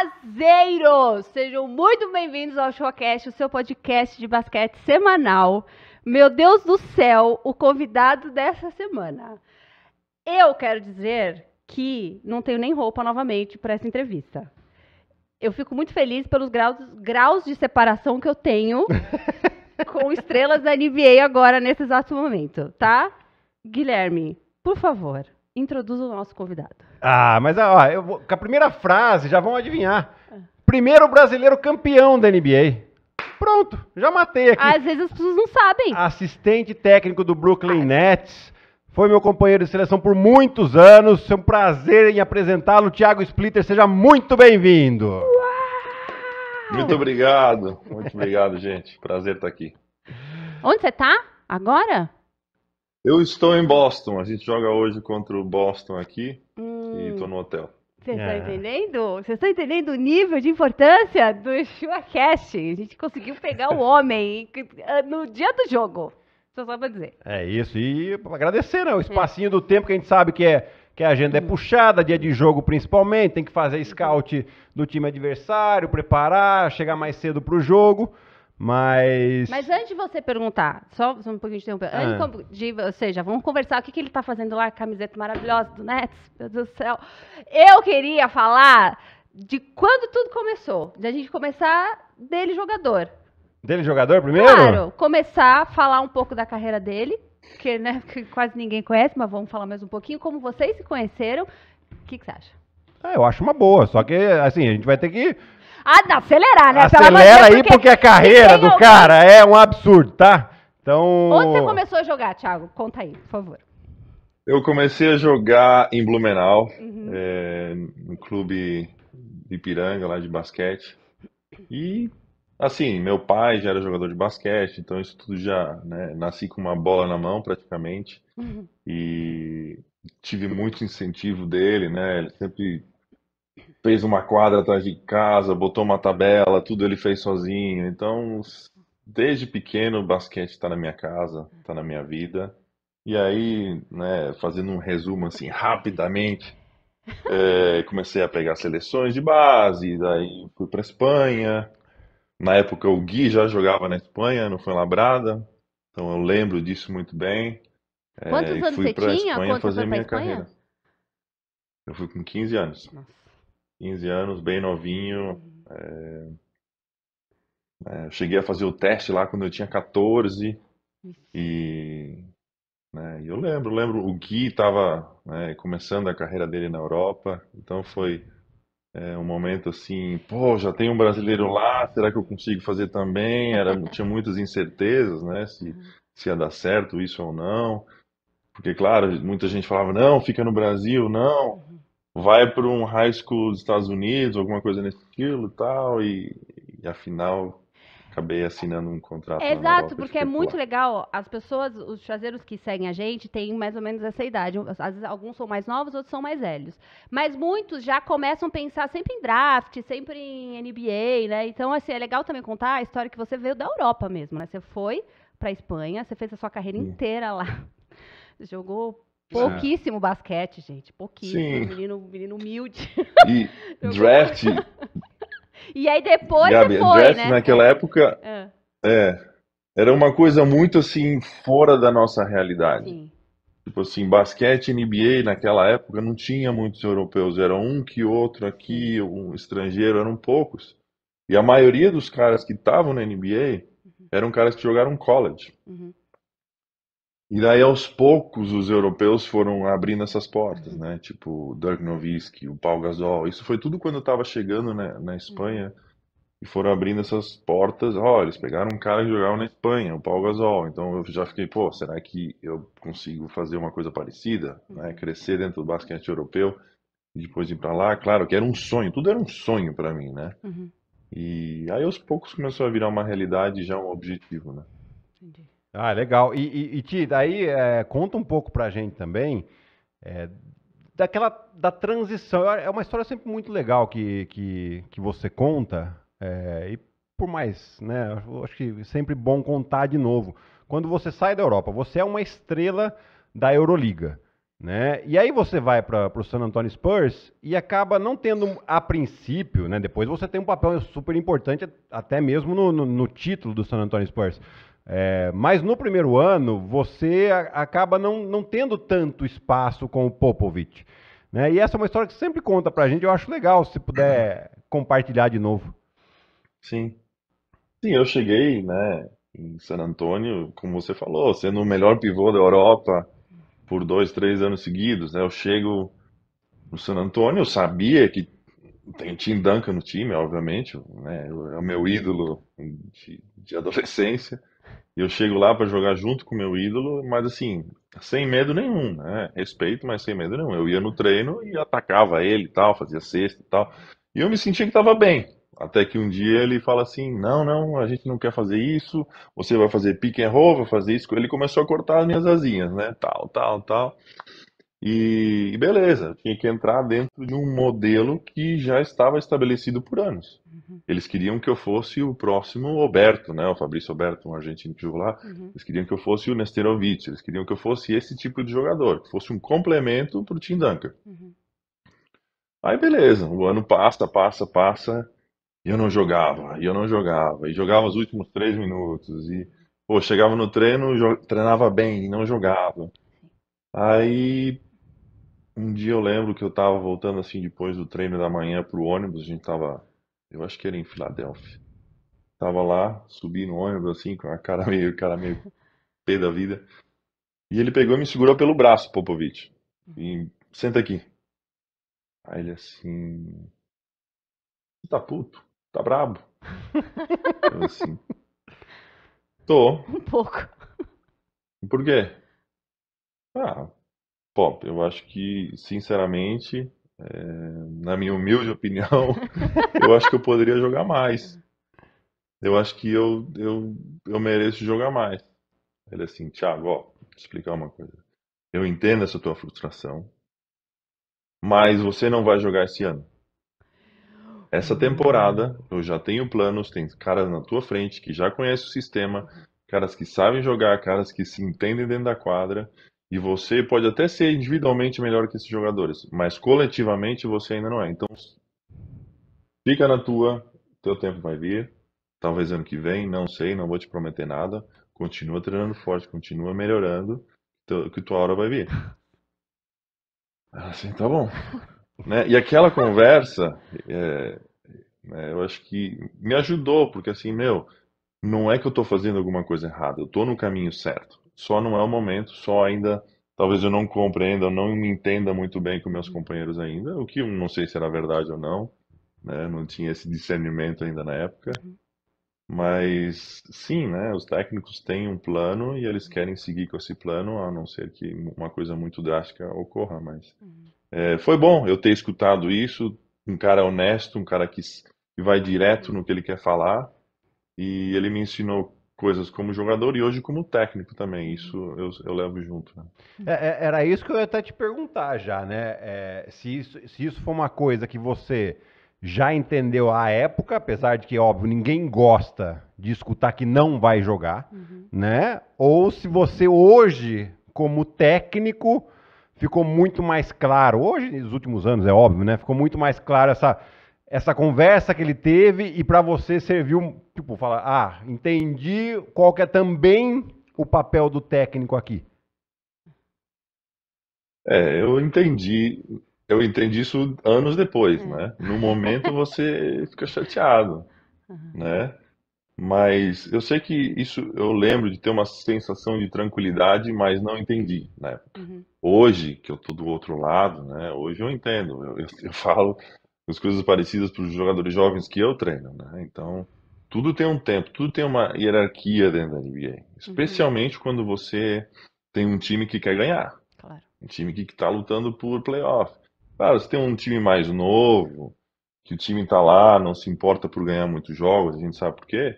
Chuazeiros! Sejam muito bem-vindos ao Showcast, o seu podcast de basquete semanal. Meu Deus do céu, o convidado dessa semana. Eu quero dizer que não tenho nem roupa novamente para essa entrevista. Eu fico muito feliz pelos graus, graus de separação que eu tenho com estrelas da NBA agora, nesse exato momento, tá? Guilherme, por favor, introduza o nosso convidado. Ah, mas ó, eu vou, com a primeira frase já vão adivinhar. Primeiro brasileiro campeão da NBA. Pronto, já matei aqui. Às vezes as pessoas não sabem. Assistente técnico do Brooklyn Nets. Foi meu companheiro de seleção por muitos anos. É um prazer em apresentá-lo, Thiago Splitter. Seja muito bem-vindo. Muito obrigado. Muito obrigado, gente. Prazer estar aqui. Onde você tá? Agora? Eu estou em Boston. A gente joga hoje contra o Boston aqui Hum, e estou no hotel. Vocês estão É. entendendo? Vocês estão entendendo o nível de importância do ShuaCast? A gente conseguiu pegar o homem no dia do jogo. Só só pra dizer. É isso, e agradecer, né? O espacinho do tempo que a gente sabe que, é, que a agenda é puxada, dia de jogo principalmente, tem que fazer scout do time adversário, preparar, chegar mais cedo pro jogo, mas... Mas antes de você perguntar, só só um pouquinho de tempo. Antes Ah. de, ou seja, vamos conversar o que, que ele tá fazendo lá, camiseta maravilhosa do Nets, meu Deus do céu. Eu queria falar de quando tudo começou, de a gente começar dele jogador. Dele jogador primeiro? Claro, começar a falar um pouco da carreira dele, que, né, que quase ninguém conhece, mas vamos falar mais um pouquinho, como vocês se conheceram. O que, que você acha? É, eu acho uma boa, só que, assim, a gente vai ter que Ah, não, acelerar, né? Acelera aí, porque a carreira do alguém- cara é um absurdo, tá? Então... Onde você começou a jogar, Thiago? Conta aí, por favor. Eu comecei a jogar em Blumenau, Uhum. é, no clube de Ipiranga, lá de basquete. E, assim, meu pai já era jogador de basquete, então isso tudo já, né, nasci com uma bola na mão praticamente. Uhum. e tive muito incentivo dele, né? Ele sempre fez uma quadra atrás de casa, botou uma tabela, tudo ele fez sozinho. Então, desde pequeno, o basquete está na minha casa, está na minha vida. E aí, né, fazendo um resumo assim rapidamente, eh, comecei a pegar seleções de base, daí fui para Espanha. Na época o Gui já jogava na Espanha, no Fuenlabrada, então eu lembro disso muito bem. É, Quantos anos fui você pra tinha Espanha quando fazer foi minha Espanha? carreira. Eu fui com 15 anos. Nossa. 15 anos, bem novinho. É, eu cheguei a fazer o teste lá quando eu tinha 14. E, né, eu lembro, lembro, o Gui estava começando a carreira dele na Europa. Então foi é, um momento assim, pô, já tem um brasileiro lá, será que eu consigo fazer também? Era, tinha muitas incertezas, né? Se, se ia dar certo isso ou não. Porque, claro, muita gente falava, não, fica no Brasil, não, vai para um high school dos Estados Unidos, alguma coisa nesse estilo e tal, e, e afinal acabei assinando um contrato É exato, porque é muito legal. As pessoas, os chazeiros que seguem a gente, têm mais ou menos essa idade. Às vezes alguns são mais novos, outros são mais velhos. Mas muitos já começam a pensar sempre em draft, sempre em NBA, né? Então, assim, é legal também contar a história que você veio da Europa mesmo, né? Você foi pra Espanha, você fez a sua carreira Sim. inteira lá. Jogou pouquíssimo basquete, gente. Pouquíssimo. Sim. Menino, menino humilde. E draft, E aí depois Gabi, você foi, né? naquela época, É, é, era uma coisa muito assim fora da nossa realidade. sim. Tipo assim, basquete NBA naquela época não tinha muitos europeus, era um que outro aqui, um estrangeiro, eram poucos. E a maioria dos caras que estavam na NBA eram caras que jogaram college. Uhum. E daí aos poucos os europeus foram abrindo essas portas, né? Tipo o Dirk Nowitzki, o Paul Gasol. Isso foi tudo quando eu estava chegando na, na Espanha e foram abrindo essas portas. Ó, eles pegaram um cara que jogava na Espanha, o Paul Gasol. Então eu já fiquei, pô, será que eu consigo fazer uma coisa parecida, né? Crescer dentro do basquete europeu e depois ir para lá? Claro que era um sonho, tudo era um sonho para mim, né? Uhum. E aí aos poucos começou a virar uma realidade e já um objetivo, né? Entendi. Ah, legal. E, e, e Ti, daí é, conta um pouco pra gente também é, daquela da transição. É uma história sempre muito legal que, que, que você conta. É, e por mais, né? Acho que é sempre bom contar de novo. Quando você sai da Europa, você é uma estrela da Euroliga. Né? E aí você vai para o San Antonio Spurs e acaba não tendo, a princípio, né? depois você tem um papel super importante, até mesmo no, no, no título do San Antonio Spurs. É, mas no primeiro ano, você a, acaba não, não tendo tanto espaço com o Popovich. Né? E essa é uma história que sempre conta pra gente, eu acho legal se puder compartilhar de novo. Sim. Sim, eu cheguei, né, em San Antônio, como você falou, sendo o melhor pivô da Europa, por dois, três anos seguidos. Né? Eu chego no San Antonio, eu sabia que tem Tim Duncan no time, obviamente, né? é o meu ídolo de, de adolescência. Eu chego lá para jogar junto com meu ídolo, mas assim, sem medo nenhum, né? Respeito, mas sem medo nenhum. Eu ia no treino e atacava ele e tal, fazia cesta e tal. E eu me sentia que estava bem. Até que um dia ele fala assim: não, não, a gente não quer fazer isso, você vai fazer pick and roll, vai fazer isso. Ele começou a cortar as minhas asinhas, né? Tal, tal, tal. E, e beleza, eu tinha que entrar dentro de um modelo que já estava estabelecido por anos. Uhum. Eles queriam que eu fosse o próximo Roberto, né? O Fabrício Roberto, um argentino que jogou lá. Uhum. Eles queriam que eu fosse o Nesterovic, eles queriam que eu fosse esse tipo de jogador, que fosse um complemento para o Tim Duncan. Uhum. Aí beleza, o ano passa, passa, passa. E eu não jogava, e eu não jogava, e jogava os últimos três minutos, e pô, chegava no treino, treinava bem, e não jogava. Aí um dia eu lembro que eu tava voltando assim depois do treino da manhã pro ônibus, a gente tava, eu acho que era em Filadélfia. Tava lá, subi no ônibus assim, com a cara meio, cara meio pé da vida. E ele pegou e me segurou pelo braço, Popovich. E senta aqui. Aí ele assim, você tá puto? Tá brabo? Eu assim. Tô. Um pouco. Por quê? Ah, pop, eu acho que, sinceramente, é, na minha humilde opinião, eu acho que eu poderia jogar mais. Eu acho que eu, eu, eu mereço jogar mais. Ele assim, Thiago, ó, vou te explicar uma coisa. Eu entendo essa tua frustração, mas você não vai jogar esse ano. Essa temporada eu já tenho planos, tem caras na tua frente que já conhecem o sistema, caras que sabem jogar, caras que se entendem dentro da quadra, e você pode até ser individualmente melhor que esses jogadores, mas coletivamente você ainda não é. Então, fica na tua, teu tempo vai vir, talvez ano que vem, não sei, não vou te prometer nada. Continua treinando forte, continua melhorando, que tua hora vai vir. Assim, tá bom. Né? E aquela conversa, é, é, eu acho que me ajudou, porque assim, meu, não é que eu estou fazendo alguma coisa errada, eu estou no caminho certo. Só não é o momento, só ainda, talvez eu não compreenda, eu não me entenda muito bem com meus companheiros ainda, o que eu não sei se era verdade ou não, né? Não tinha esse discernimento ainda na época. Mas sim, né? Os técnicos têm um plano e eles querem seguir com esse plano, a não ser que uma coisa muito drástica ocorra. Mas uhum. É, foi bom eu ter escutado isso, um cara honesto, um cara que vai direto no que ele quer falar, e ele me ensinou coisas como jogador e hoje como técnico também. Isso eu, eu levo junto. Né? É, é era isso que eu ia até te perguntar já, né? É, se, isso, se isso for uma coisa que você já entendeu à época, apesar de que, óbvio, ninguém gosta de escutar que não vai jogar, uhum. né? Ou se você hoje, como técnico, ficou muito mais claro, hoje, nos últimos anos, é óbvio, né? Ficou muito mais claro essa, essa conversa que ele teve e para você serviu, tipo, falar, ah, entendi qual que é também o papel do técnico aqui. É, eu entendi, eu entendi isso anos depois, né? No momento você fica chateado, né? Mas eu sei que isso, eu lembro de ter uma sensação de tranquilidade, mas não entendi na época. Uhum. Hoje, que eu tô do outro lado, né? Hoje eu entendo. Eu, eu, eu falo as coisas parecidas para os jogadores jovens que eu treino, né? Então, tudo tem um tempo, tudo tem uma hierarquia dentro da NBA. Uhum. Especialmente uhum. quando você tem um time que quer ganhar. Claro. Um time que está lutando por playoff. Claro, você tem um time mais novo, que o time está lá, não se importa por ganhar muitos jogos, a gente sabe por quê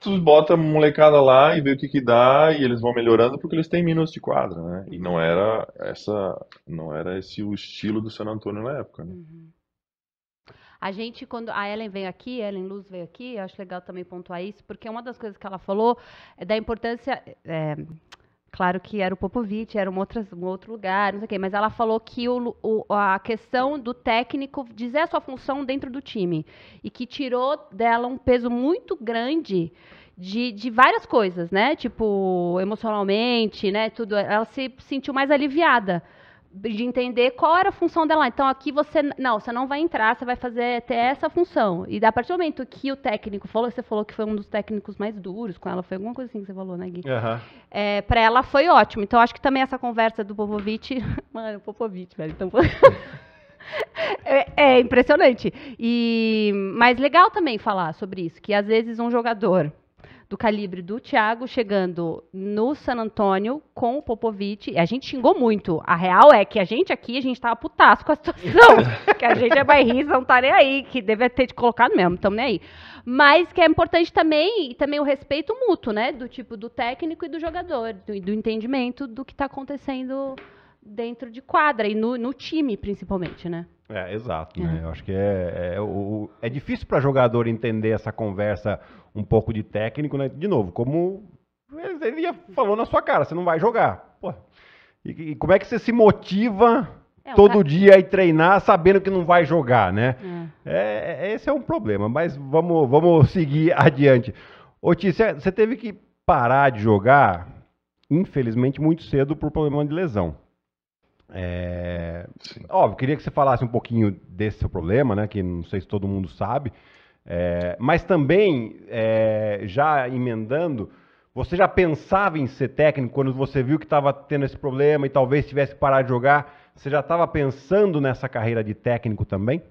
Tu bota a molecada lá e vê o que que dá e eles vão melhorando porque eles têm minutos de quadra, né? E não era essa, não era esse o estilo do San Antonio na época, né? Uhum. A gente, quando a Ellen veio aqui, a Ellen Luz veio aqui, eu acho legal também pontuar isso, porque uma das coisas que ela falou é da importância. é, claro que era o Popovich, era um, outras, um outro lugar, não sei o quê, mas ela falou que o, o- a questão do técnico dizer a sua função dentro do time e que tirou dela um peso muito grande de, de várias coisas, né? Tipo, emocionalmente, né? Tudo. Ela se sentiu mais aliviada de entender qual era a função dela. Então aqui você não, você não vai entrar, você vai fazer ter essa função. E a partir do momento que o técnico falou, você falou que foi um dos técnicos mais duros com ela, foi alguma coisa assim que você falou, né, Gui? Aham. É, para ela foi ótimo. Então acho que também essa conversa do Popovich, mano, Popovich, velho. Então, é, é impressionante. E mas legal também falar sobre isso, que às vezes um jogador do calibre do Thiago chegando no San Antônio com o Popovich, e a gente xingou muito. A real é que a gente aqui, a gente tava putaço com a situação. que a gente é bairrista, não tá nem aí, que deve ter te colocado mesmo, tamo nem aí. Mas que é importante também, e também o respeito mútuo, né? Do tipo do técnico e do jogador, do, do entendimento do que tá acontecendo dentro de quadra e no, no time, principalmente, né? É, exato, né? Eu acho que é, é, o, é difícil para jogador entender essa conversa um pouco de técnico, né? De novo, como ele já falou na sua cara, você não vai jogar. Pô, e, e como é que você se motiva É, todo ca- dia ir treinar sabendo que não vai jogar, né? É. É, é- esse é um problema, mas vamos, vamos seguir adiante. Tícia, você teve que parar de jogar, infelizmente, muito cedo por problema de lesão. É. Óbvio, queria que você falasse um pouquinho desse seu problema, né? Que não sei se todo mundo sabe. É, mas também, é, já emendando, você já pensava em ser técnico quando você viu que estava tendo esse problema e talvez tivesse que parar de jogar? Você já estava pensando nessa carreira de técnico também?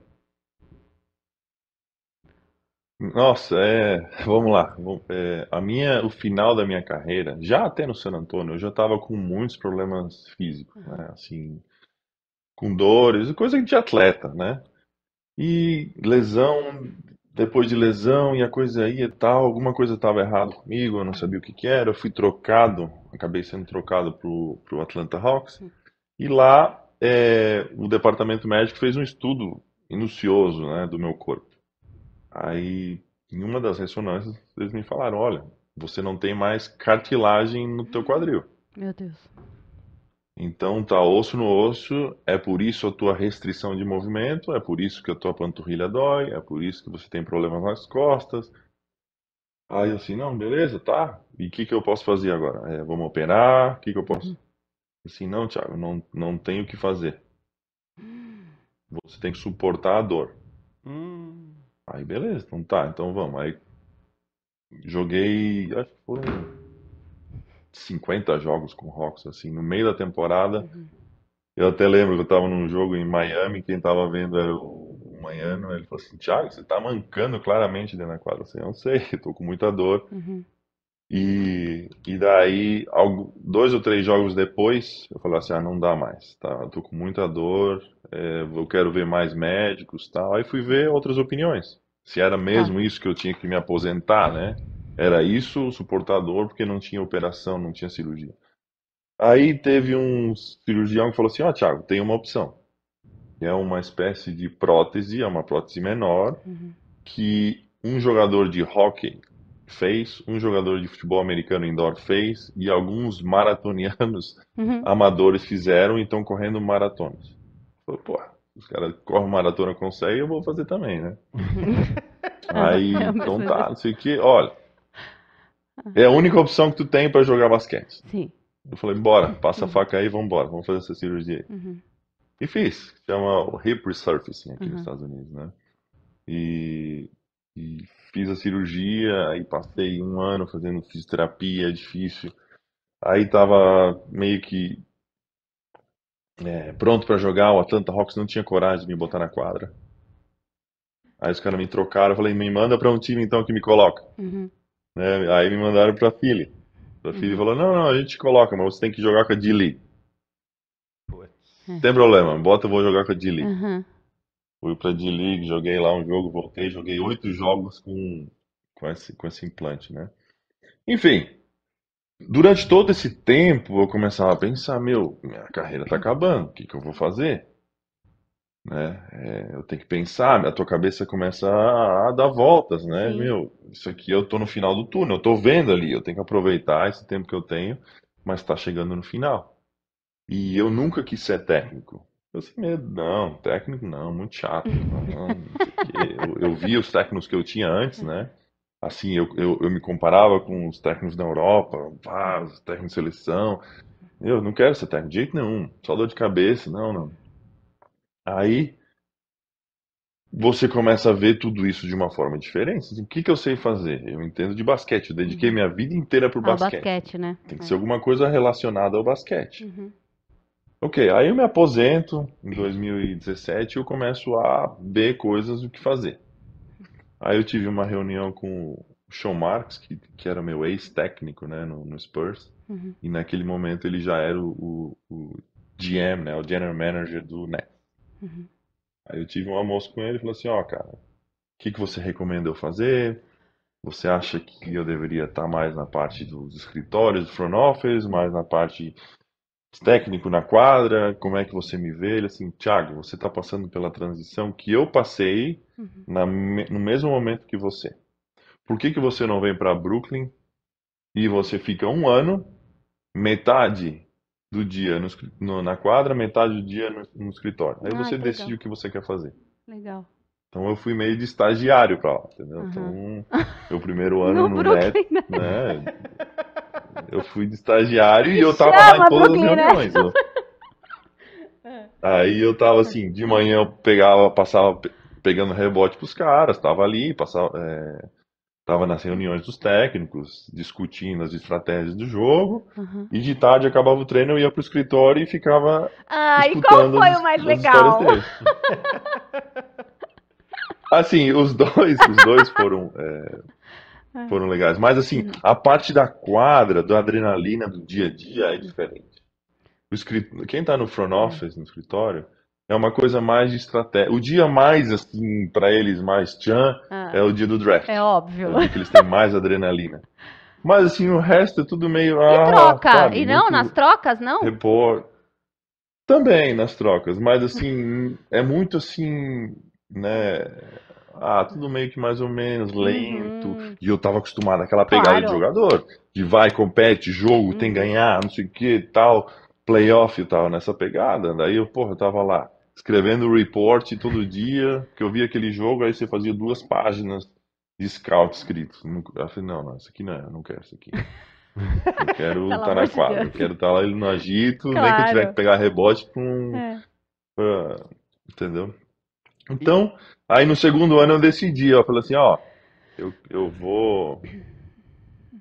Nossa, é, vamos lá. Vamos- é, a minha, o final da minha carreira, já até no San Antonio, eu já estava com muitos problemas físicos, né? Assim, com dores, coisa de atleta, né? E lesão, depois de lesão e a coisa aí e tal, alguma coisa estava errada comigo, eu não sabia o que que era. Eu fui trocado, acabei sendo trocado pro, pro Atlanta Hawks. E lá, é, o departamento médico fez um estudo minucioso, né, do meu corpo. Aí, em uma das ressonâncias, eles me falaram: olha, você não tem mais cartilagem no teu quadril. Meu Deus. Então tá osso no osso, é por isso a tua restrição de movimento, é por isso que a tua panturrilha dói, é por isso que você tem problemas nas costas. Aí eu assim, não, beleza, tá. E o que que eu posso fazer agora? É, vamos operar? O que que eu posso? Assim, não, Thiago, não, não tenho o que fazer. Você tem que suportar a dor. Hum, Aí beleza, então tá, então vamos. Aí joguei, acho que foram 50 jogos com o Hawks, assim, no meio da temporada. Eu até lembro que eu tava num jogo em Miami, quem tava vendo era o Manhano, ele falou assim, Thiago, você tá mancando claramente dentro da quadra. Eu assim, não sei, eu tô com muita dor. Uhum. E, e daí, algo, dois ou três jogos depois, eu falei assim, ah, não dá mais, tá? Eu tô com muita dor, é, eu quero ver mais médicos, tal. Aí fui ver outras opiniões. Se era mesmo isso que eu tinha que me aposentar, né? Era isso, suportar dor, porque não tinha operação, não tinha cirurgia. Aí teve um cirurgião que falou assim, ó, Thiago, tem uma opção. É uma espécie de prótese, é uma prótese menor, Uhum. que um jogador de hockey fez, um jogador de futebol americano indoor fez e alguns maratonianos Uhum. amadores fizeram e estão correndo maratonas. Falei, pô, os caras correm maratona conseguem, eu vou fazer também, né? Aí, É, então tá, assim. não sei o que, olha. É a única opção que tu tem para jogar basquete. Sim. Eu falei, bora, passa a faca aí, vambora, vamos fazer essa cirurgia aí. Uhum. E fiz, chama o hip resurfacing aqui Uhum. nos Estados Unidos, né? E, e fiz a cirurgia, aí passei um ano fazendo fisioterapia, é difícil. Aí tava meio que é, pronto pra jogar, o Atlanta Hawks não tinha coragem de me botar na quadra. Aí os caras me trocaram, eu falei, me manda pra um time então que me coloca. Uhum. né? Aí me mandaram pra Philly. A Philly falou, não, não, a gente te coloca, mas você tem que jogar com a D-League. Não tem problema, bota, eu vou jogar com a D-League. Uhum. Fui pra D-League, joguei lá um jogo, voltei, joguei oito jogos com com esse, com esse implante, né? Enfim, durante todo esse tempo eu começava a pensar, meu, minha carreira está acabando, o que, que eu vou fazer? Né? É, eu tenho que pensar, a tua cabeça começa a, a dar voltas, né? Sim. Meu, isso aqui eu tô no final do túnel, eu tô vendo ali, eu tenho que aproveitar esse tempo que eu tenho, mas está chegando no final. E eu nunca quis ser técnico. Eu sei medo, não, técnico não, muito chato. Não, não, eu, eu vi os técnicos que eu tinha antes, né? Assim, eu, eu, eu me comparava com os técnicos da Europa, os técnicos de seleção. Eu não quero ser técnico de jeito nenhum, só dor de cabeça, não, não. Aí você começa a ver tudo isso de uma forma diferente. O que que eu sei fazer? Eu entendo de basquete, eu dediquei minha vida inteira pro Ah, o basquete. basquete, né? Tem que É. ser alguma coisa relacionada ao basquete. Uhum. Ok, aí eu me aposento em 2017 e eu começo a ver coisas o que fazer. Aí eu tive uma reunião com o Sean Marks, que, que era meu ex-técnico, né, no, no Spurs, Uhum. e naquele momento ele já era o, o, o GM, né, o General Manager do Nets. Uhum. Aí eu tive um almoço com ele e falou assim, ó, cara, o que que você recomenda eu fazer? Você acha que eu deveria estar mais na parte dos escritórios, do front office, mais na parte técnico na quadra? Como é que você me vê? Ele assim, Thiago, você está passando pela transição que eu passei Uhum. na no mesmo momento que você. Por que que você não vem para Brooklyn e você fica um ano, metade do dia no no- na quadra, metade do dia no, no escritório? Aí Ah, você decide legal. o que você quer fazer. Legal. Então eu fui meio de estagiário para lá, entendeu? Uhum. Então, meu primeiro ano No no Brooklyn, Nets, né? né? Eu fui de estagiário e eu tava chama, lá em todas as né? reuniões. eu- Aí eu tava assim, de manhã eu pegava, passava pe- pegando rebote pros caras, tava ali, passava, é, tava nas reuniões dos técnicos, discutindo as estratégias do jogo, Uhum. e de tarde acabava o treino, eu ia pro escritório e ficava Ah, e qual foi as- o mais legal? Assim, os dois, os dois foram, é, foram legais. Mas assim, a parte da quadra, da adrenalina do dia a dia é diferente. O escrit... Quem tá no front office, no escritório, é uma coisa mais de estratégia. O dia mais, assim, para eles, mais tchan, Ah, é o dia do draft. é É óbvio. o dia que eles têm mais adrenalina. Mas assim, o resto é tudo meio. E ah, troca? sabe, E não, muito- nas trocas, não? repor. Também nas trocas, mas assim, é muito assim, né? Ah, tudo meio que mais ou menos, lento. Uhum. E eu tava acostumado àquela pegada de Claro. jogador. De vai, compete, jogo, tem que Uhum. ganhar, não sei o que, tal, playoff e tal, nessa pegada. Daí eu, porra, eu tava lá, escrevendo report todo dia, que eu via aquele jogo, aí você fazia duas páginas de scout escritos. Não- Eu falei, não, não, isso aqui não é, eu não quero isso aqui. Eu quero estar amor na de quadra, eu quero estar lá no agito, nem que eu Claro. tiver que pegar rebote com, É. pra- entendeu? Então, aí no segundo ano eu decidi, ó, falei assim, ó, eu, eu vou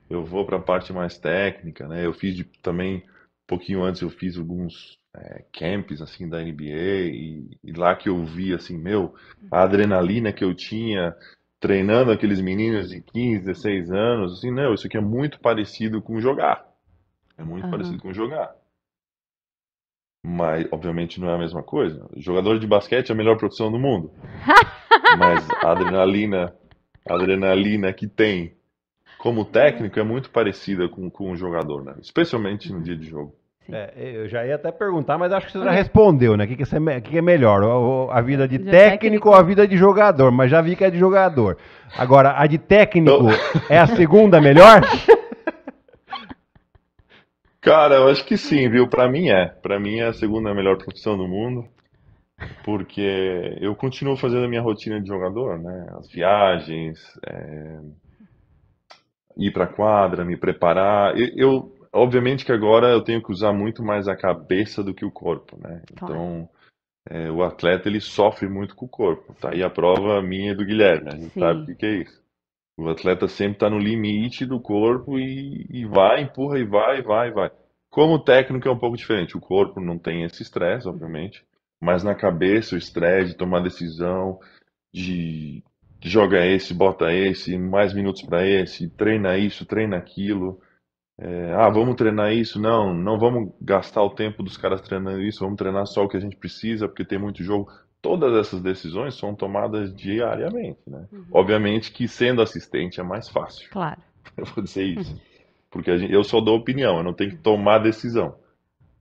eu vou para a parte mais técnica, né? Eu fiz de- também um pouquinho antes eu fiz alguns é, camps assim da NBA e, e lá que eu vi assim, meu, a adrenalina que eu tinha treinando aqueles meninos de 15, 16 anos, assim, não, isso aqui é muito parecido com jogar. É muito Aham. parecido com jogar. Mas, obviamente, não é a mesma coisa. Jogador de basquete é a melhor profissão do mundo. Mas a adrenalina, a adrenalina que tem como técnico é muito parecida com, com o jogador, né? Especialmente no dia de jogo. É, eu já ia até perguntar, mas acho que você já respondeu, né? O que, que, é que que é melhor? A vida de De técnico, técnico. ou a vida de jogador? Mas já vi que é de jogador. Agora, a de técnico é a segunda melhor? Cara, eu acho que sim, viu? Pra mim é. Pra mim é a segunda melhor profissão do mundo. Porque eu continuo fazendo a minha rotina de jogador, né? As viagens, é, ir pra quadra, me preparar. Eu, eu- obviamente que agora eu tenho que usar muito mais a cabeça do que o corpo, né? Claro. Então, é, o atleta ele sofre muito com o corpo. Tá aí a prova minha e do Guilherme, a gente sabe o que que é isso. O atleta sempre está no limite do corpo e, e vai, empurra e vai, vai, vai. Como técnico é um pouco diferente. O corpo não tem esse estresse, obviamente, mas na cabeça o estresse de tomar decisão, de joga esse, bota esse, mais minutos para esse, treina isso, treina aquilo. É, ah, vamos treinar isso? Não, não vamos gastar o tempo dos caras treinando isso, vamos treinar só o que a gente precisa, porque tem muito jogo. Todas essas decisões são tomadas diariamente, né? Uhum. Obviamente que sendo assistente é mais fácil. Claro. Eu vou dizer isso. Porque a gente, eu só dou opinião, eu não tenho que tomar decisão.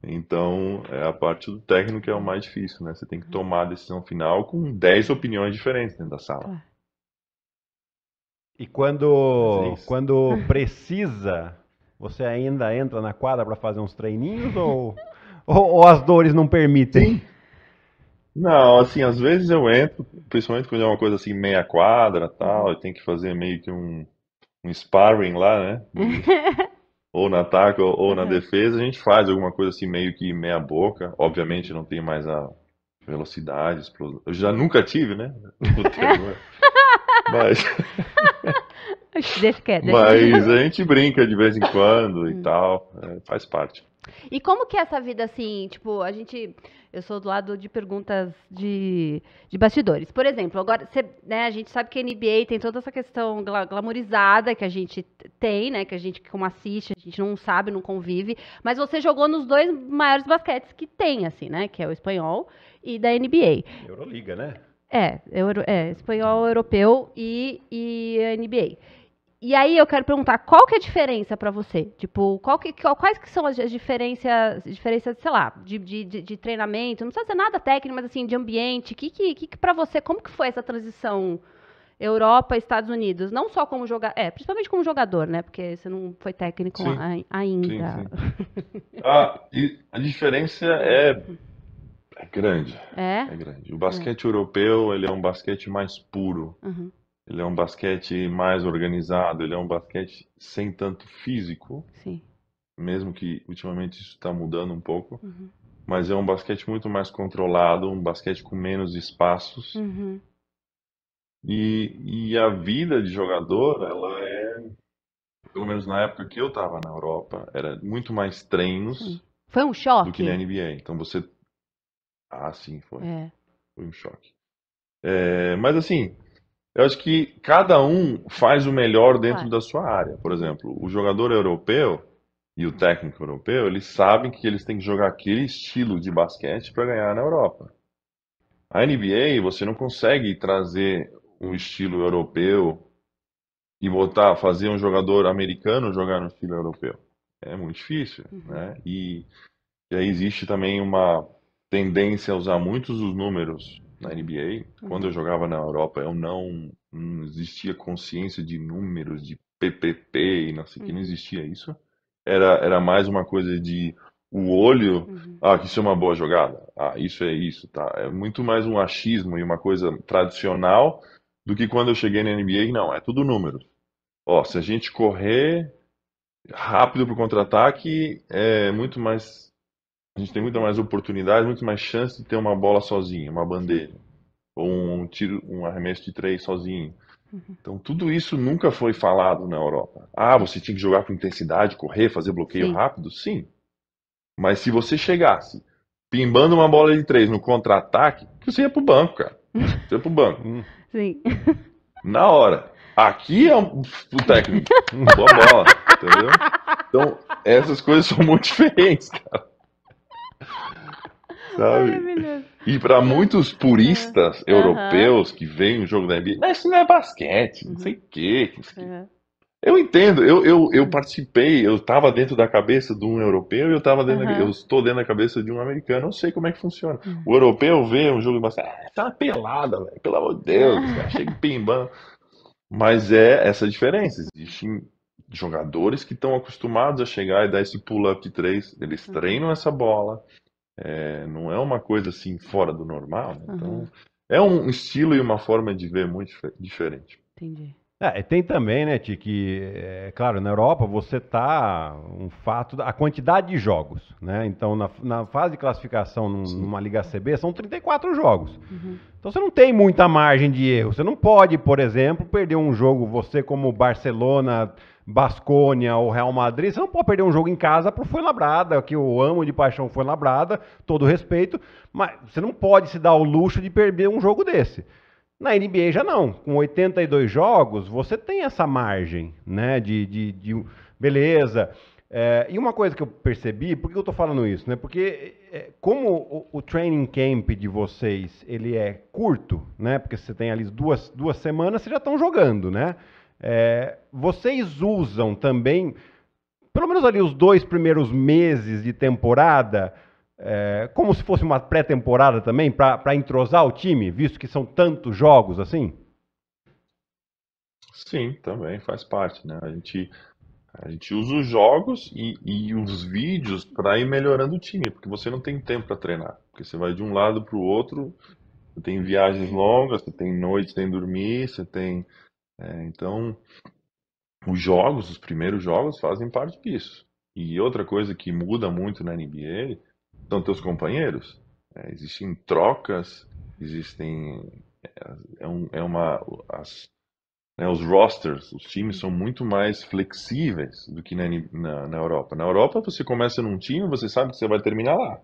Então, é a parte do técnico que é o mais difícil, né? Você tem que tomar a decisão final com 10 opiniões diferentes dentro da sala. E quando, é quando precisa, você ainda entra na quadra para fazer uns treininhos ou, ou, ou as dores não permitem? Não, assim, às vezes eu entro, principalmente quando é uma coisa assim, meia quadra tal, eu tenho que fazer meio que um, um sparring lá, né? Ou no ataque ou, ou na defesa, a gente faz alguma coisa assim, meio que meia boca. Obviamente não tem mais a velocidade, explosão. Eu já nunca tive, né? Treino, Mas, Deixa quieto. deixa mas a gente brinca de vez em quando e Hum. tal, é, faz parte. E como que é essa vida assim, tipo, a gente, eu sou do lado de perguntas de, de bastidores. Por exemplo, agora, você, né, a gente sabe que a NBA tem toda essa questão gla- glamorizada que a gente tem, né, que a gente como assiste, a gente não sabe, não convive, mas você jogou nos dois maiores basquetes que tem, assim, né, que é o espanhol e da NBA. Euroliga, né? É, euro, é espanhol, europeu e, e a NBA. E aí eu quero perguntar, qual que é a diferença pra você? Tipo, que, quais que são as as diferenças, diferenças, sei lá, de, de, de- treinamento? Não precisa ser nada técnico, mas assim, de ambiente. Que que, que que para você, como que foi essa transição Europa, Estados Unidos? Não só como jogador, é, principalmente como jogador, né? Porque você não foi técnico Sim. ai- ainda. Ah, e a diferença é, é grande, É? é grande. O basquete europeu, ele é um basquete mais puro. Uhum. Ele é um basquete mais organizado, ele é um basquete sem tanto físico, Sim. mesmo que ultimamente isso está mudando um pouco, Uhum. mas é um basquete muito mais controlado, um basquete com menos espaços. Uhum. E, e a vida de jogador, ela é, pelo menos na época que eu estava na Europa, era muito mais treinos Sim. Foi um do choque? que na NBA. Então você. Ah, sim, foi. É. Foi um choque. É, mas assim, eu acho que cada um faz o melhor dentro Claro. da sua área. Por exemplo, o jogador europeu e o técnico europeu, eles sabem que eles têm que jogar aquele estilo de basquete para ganhar na Europa. A NBA, você não consegue trazer um estilo europeu e botar, fazer um jogador americano jogar no estilo europeu. É muito difícil, Uhum. né? E, e aí existe também uma tendência a usar muitos os números na NBA. Quando eu jogava na Europa, eu não, não existia consciência de números, de PPP e não sei o que, não Uhum. existia isso. Era, era mais uma coisa de o olho, Uhum. ah, isso é uma boa jogada. Ah, isso é isso, tá? É muito mais um achismo e uma coisa tradicional do que quando eu cheguei na NBA, não, é tudo números. Ó, se a gente correr rápido pro contra-ataque, é muito mais. A gente tem muita mais oportunidade, muito mais chance de ter uma bola sozinha, uma bandeja. Ou um tiro, um arremesso de três sozinho. Então, tudo isso nunca foi falado na Europa. Ah, você tinha que jogar com intensidade, correr, fazer bloqueio Sim. rápido? Sim. Mas se você chegasse pimbando uma bola de três no contra-ataque, você ia pro banco, cara. Você ia pro banco. Hum. Sim. Na hora. Aqui é um- o técnico. Boa bola, entendeu? Então, essas coisas são muito diferentes, cara. Sabe? E para muitos puristas Aham. europeus que veem o jogo da NBA, "Não, isso não é basquete, não sei o quê. que isso aqui." Uhum. Eu entendo, eu, eu, eu participei, eu estava dentro da cabeça de um europeu e eu tava dentro da- Aham. eu estou dentro da cabeça de um americano, eu sei como é que funciona. Uhum. O europeu vê um jogo de basquete, ah, tá uma pelada, velho, pelo amor de Deus, chega pimbando. Mas é essa diferença, existem jogadores que estão acostumados a chegar e dar esse pull-up de três, eles Uhum. treinam essa bola, é, não é uma coisa assim fora do normal, né? Então, Uhum. é um estilo e uma forma de ver muito dife- diferente. Entendi. É, tem também, né, Ti, que, é, claro, na Europa você tá um fato, da- a quantidade de jogos, né? Então, na, na fase de classificação num- numa Liga CB, são 34 jogos. Uhum. Então você não tem muita margem de erro. Você não pode, por exemplo, perder um jogo, você como Barcelona, Basconia ou Real Madrid, você não pode perder um jogo em casa pro Fuenlabrada, que eu amo de paixão Fuenlabrada, todo respeito, mas você não pode se dar o luxo de perder um jogo desse. Na NBA já não. Com 82 jogos, você tem essa margem, né? De, de, de- beleza. É, e uma coisa que eu percebi, por que eu tô falando isso, né? Porque é, como o, o training camp de vocês, ele é curto, né? Porque você tem ali duas, duas semanas, vocês já estão jogando, né? É, vocês usam também, pelo menos ali os dois primeiros meses de temporada, é, como se fosse uma pré-temporada também, para entrosar o time, visto que são tantos jogos assim? Sim, também faz parte, né? A gente, a gente usa os jogos e, e os vídeos para ir melhorando o time, porque você não tem tempo para treinar, porque você vai de um lado para o outro, você tem viagens longas, você tem noites sem dormir, você tem. É, então, os jogos, os primeiros jogos, fazem parte disso. E outra coisa que muda muito na NBA são teus companheiros. É, existem trocas, existem. É, é, um, é uma. As, né, os rosters, os times são muito mais flexíveis do que na, na, na, Europa. Na Europa, você começa num time, você sabe que você vai terminar lá.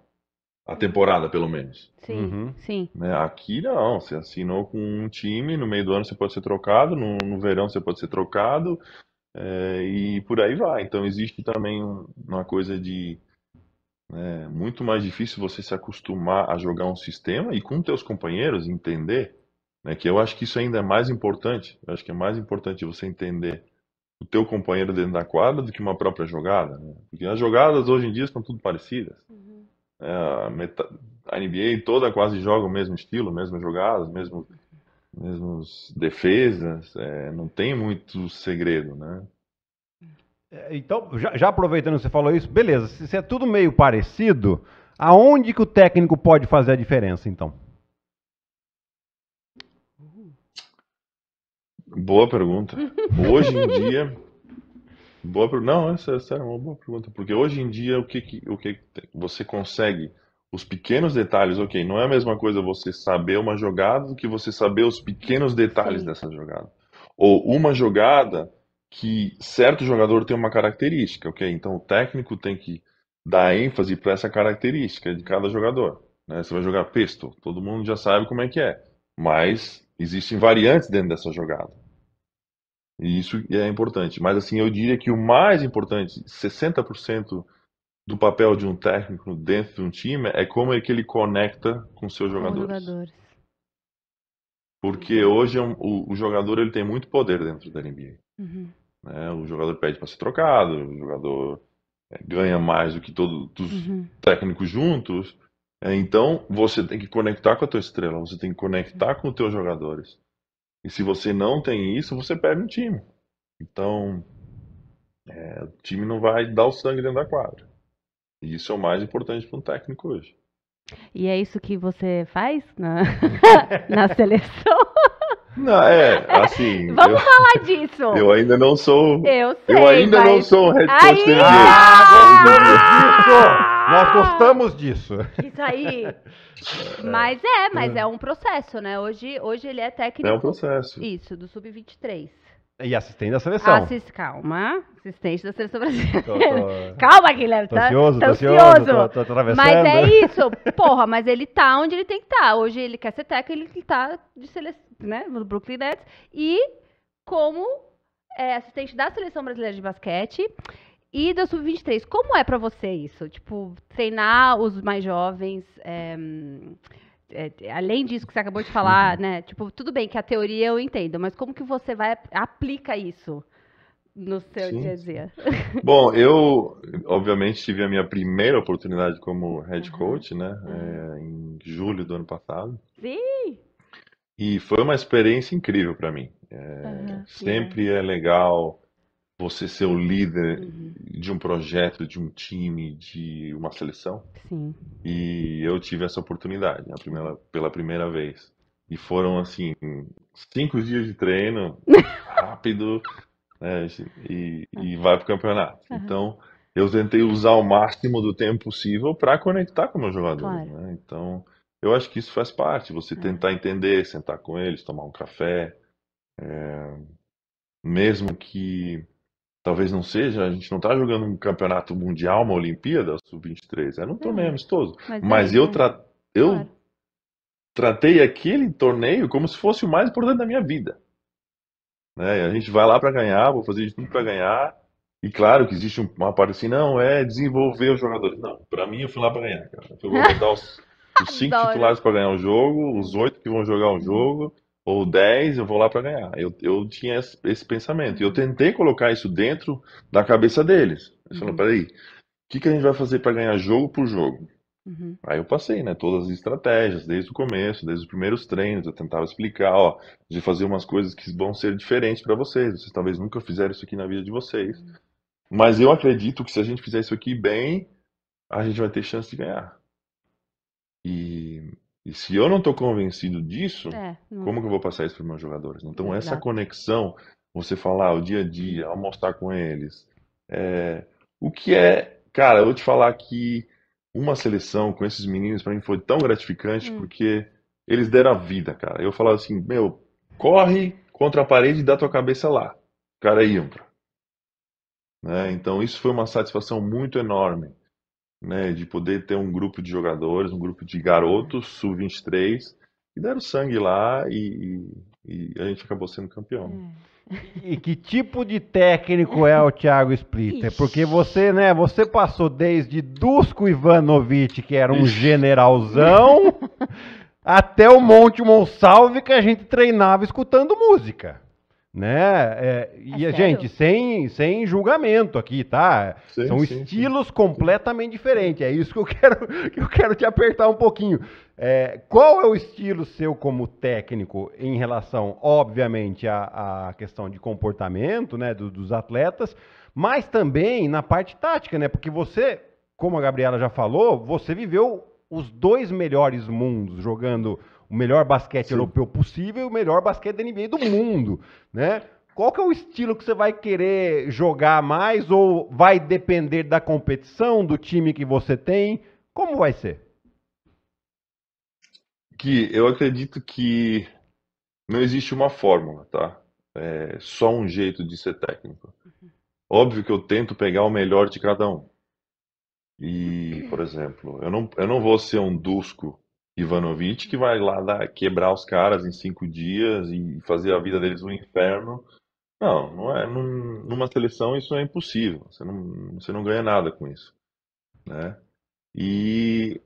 A temporada, pelo menos. Sim, uhum. sim. Né, aqui não, você assinou com um time, no meio do ano você pode ser trocado, no, no verão você pode ser trocado, é, e por aí vai. Então existe também uma coisa de é muito mais difícil você se acostumar a jogar um sistema e com teus companheiros entender, né, que eu acho que isso ainda é mais importante. Eu acho que é mais importante você entender o teu companheiro dentro da quadra do que uma própria jogada. Né? Porque as jogadas hoje em dia estão tudo parecidas. Uhum. É, a, meta, a, NBA toda quase joga o mesmo estilo, mesmas jogadas, mesmo, mesmos defesas. É, não tem muito segredo, né? É, então, já, já, aproveitando que você falou isso, beleza, se é tudo meio parecido, aonde que o técnico pode fazer a diferença, então? Boa pergunta. Hoje em dia. Boa, não, essa, essa é uma boa pergunta. Porque hoje em dia, o que, que, o que você consegue? Os pequenos detalhes, ok, não é a mesma coisa você saber uma jogada do que você saber os pequenos detalhes Sim. dessa jogada. Ou uma jogada que certo jogador tem uma característica, ok? Então o técnico tem que dar ênfase para essa característica de cada jogador. Né? Você vai jogar pesto, todo mundo já sabe como é que é, mas existem variantes dentro dessa jogada. E isso é importante. Mas assim, eu diria que o mais importante, 60% do papel de um técnico dentro de um time é como é que ele conecta com seus jogadores. jogadores. Porque hoje é o, o, jogador ele tem muito poder dentro da NBA. Uhum. Né? O jogador pede para ser trocado, o jogador é, ganha mais do que todos os uhum. técnicos juntos. É, então você tem que conectar com a tua estrela, você tem que conectar com os teus jogadores. E se você não tem isso, você perde um time. Então é, o time não vai dar o sangue dentro da quadra. E isso é o mais importante para um técnico hoje. E é isso que você faz na, na seleção? Não, é, assim. Vamos eu, falar disso. Eu ainda não sou. Eu sei. Eu ainda mas... não sou um head coach aí, ah, Nós gostamos disso. Isso aí. Mas é, mas é um processo, né? Hoje, hoje ele é técnico. É um processo. Isso, do Sub-23. E assistente da seleção. Assist, calma. Assistente da seleção brasileira. Tô, tô... Calma, Guilherme. Tô tá, ansioso, tô ansioso. Tô, tô, atravessando. Mas é isso. Porra, mas ele tá onde ele tem que estar. Tá. Hoje ele quer ser técnico, ele tá de seleção, né, no Brooklyn Nets. E como é, assistente da seleção brasileira de basquete e da Sub-23. Como é para você isso? Tipo, treinar os mais jovens... É, é, além disso que você acabou de falar, uhum. né? Tipo, tudo bem que a teoria eu entendo, mas como que você vai aplica isso no seu Sim. dia a dia? Bom, eu obviamente tive a minha primeira oportunidade como head coach, né? Uhum. É, em julho do ano passado. Sim. E foi uma experiência incrível para mim. É, sempre yeah. é legal você ser o líder uhum. de um projeto, de um time, de uma seleção. Sim. E eu tive essa oportunidade primeira, pela primeira vez. E foram, assim, cinco dias de treino, rápido, né, e, e vai pro campeonato. Uhum. Então, eu tentei usar o máximo do tempo possível para conectar com meus jogadores. Claro. Né? Então, eu acho que isso faz parte, você uhum. tentar entender, sentar com eles, tomar um café. É, mesmo que talvez não seja, a gente não está jogando um campeonato mundial, uma Olimpíada, sub-23, era um torneio amistoso. Mas, Mas é, eu, tra eu claro. tratei aquele torneio como se fosse o mais importante da minha vida. Né? A gente vai lá para ganhar, vou fazer de tudo para ganhar, E claro que existe um- uma parte assim, não, é desenvolver os jogadores. Não, pra mim eu fui lá pra ganhar, cara. Eu vou botar os, os cinco Adoro. titulares pra ganhar o jogo, os oito que vão jogar o jogo, ou dez, eu vou lá pra ganhar. Eu, eu tinha esse, esse pensamento. E eu tentei colocar isso dentro da cabeça deles. Eles falaram, Uhum. peraí, o que que a gente vai fazer pra ganhar jogo por jogo? Uhum. Aí eu passei, né, todas as estratégias, desde o começo, desde os primeiros treinos, eu tentava explicar, ó, de fazer umas coisas que vão ser diferentes para vocês, vocês talvez nunca fizeram isso aqui na vida de vocês. Mas eu acredito que se a gente fizer isso aqui bem, a gente vai ter chance de ganhar. E, e se eu não tô convencido disso, É, não- como que eu vou passar isso para meus jogadores? Então, essa Exato. conexão, você falar o dia a dia, almoçar com eles, é, o que é, cara, eu vou te falar que uma seleção com esses meninos para mim foi tão gratificante Hum. porque eles deram a vida, cara. Eu falava assim, meu, corre contra a parede e dá tua cabeça lá. O cara iam, cara. Né? Então, isso foi uma satisfação muito enorme, né, de poder ter um grupo de jogadores, um grupo de garotos, sub-23, que deram sangue lá e, e- e a gente acabou sendo campeão. E que tipo de técnico é o Thiago Splitter? Porque você, né, você passou desde Dusko Ivanovic, que era um Ixi. generalzão, até o Monte Monsalve que a gente treinava escutando música. Né? É, e a gente, sem, sem julgamento aqui, tá? Sim, São sim, sim. estilos completamente diferentes. É isso que eu quero, que eu quero te apertar um pouquinho. É, qual é o estilo seu como técnico em relação, obviamente, à, à questão de comportamento né, do- dos atletas, mas também na parte tática, né? Porque você, como a Gabriela já falou, você viveu os dois melhores mundos, jogando o melhor basquete Sim. europeu possível e o melhor basquete da NBA do mundo, né? Qual que é o estilo que você vai querer jogar mais ou vai depender da competição, do time que você tem? Como vai ser? Que eu acredito que não existe uma fórmula, tá? É só um jeito de ser técnico. Óbvio que eu tento pegar o melhor de cada um. E, por exemplo, eu não, eu não vou ser um Dusko Ivanovic que vai lá dar, quebrar os caras em cinco dias e fazer a vida deles um inferno. Não, não é. num- numa seleção isso é impossível. Você não, você não ganha nada com isso, né? E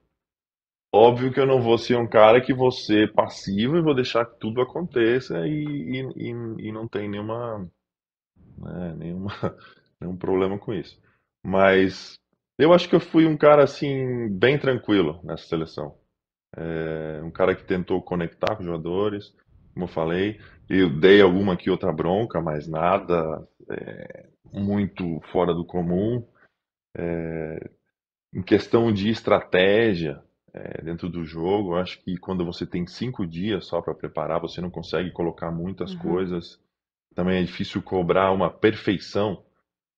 óbvio que eu não vou ser um cara que vou ser passivo e vou deixar que tudo aconteça e, e, e, e não tem nenhuma, né, nenhuma, nenhum problema com isso. Mas eu acho que eu fui um cara assim bem tranquilo nessa seleção. É, um cara que tentou conectar com os jogadores, como eu falei. Eu dei alguma que outra bronca, mas nada é, muito fora do comum. É, em questão de estratégia é, dentro do jogo, acho que quando você tem cinco dias só para preparar, você não consegue colocar muitas Uhum. coisas. Também é difícil cobrar uma perfeição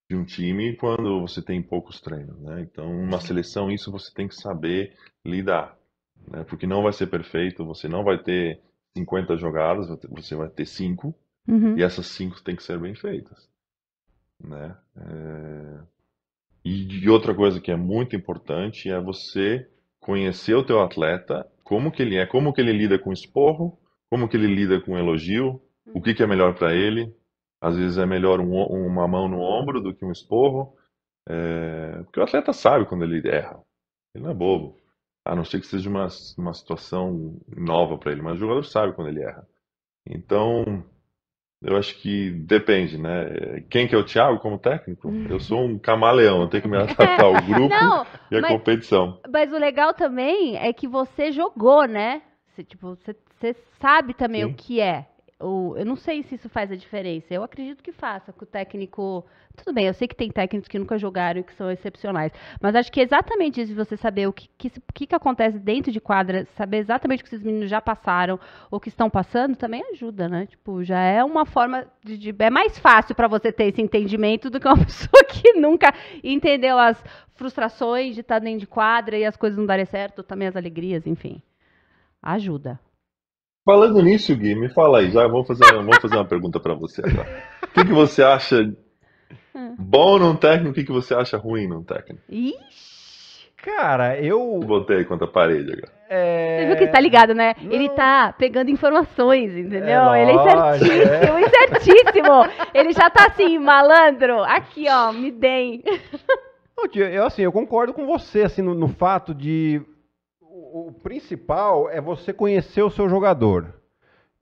de um time quando você tem poucos treinos, né? Então, uma seleção, isso você tem que saber lidar, né? Porque não vai ser perfeito, você não vai ter 50 jogadas, você vai ter cinco, Uhum. e essas cinco têm que ser bem feitas, né? É, E, e outra coisa que é muito importante é você conhecer o teu atleta, como que ele é, como que ele lida com esporro, como que ele lida com elogio, o que que é melhor para ele. Às vezes é melhor um uma mão no ombro do que um esporro, é, porque o atleta sabe quando ele erra. Ele não é bobo. A não ser que seja uma, uma situação nova para ele, mas o jogador sabe quando ele erra. Então, eu acho que depende, né? Quem que é o Thiago como técnico? Eu sou um camaleão, eu tenho que me adaptar ao grupo Não, e à mas- competição. mas o legal também é que você jogou, né? Você, tipo, você, você sabe também Sim. o que é. O, eu não sei se isso faz a diferença. Eu acredito que faça, que o técnico. Tudo bem, eu sei que tem técnicos que nunca jogaram e que são excepcionais. Mas acho que exatamente isso de você saber o que, que, que, acontece dentro de quadra, saber exatamente o que esses meninos já passaram ou que estão passando, também ajuda, né? Tipo, já é uma forma de. de- é mais fácil para você ter esse entendimento do que uma pessoa que nunca entendeu as frustrações de estar dentro de quadra e as coisas não darem certo, também as alegrias, enfim. Ajuda. Falando nisso, Gui, me fala aí, já vou fazer, vou fazer uma pergunta para você agora. O que que você acha bom num técnico, o que que você acha ruim num técnico? Ixi! Cara, eu. Botei contra a parede agora. É... Você viu que ele tá ligado, né? Não. Ele tá pegando informações, entendeu? É ele é certíssimo, certíssimo. Ele já tá assim, malandro. Aqui, ó, me deem. Não, tio, eu assim, eu concordo com você assim no, no fato de o, principal é você conhecer o seu jogador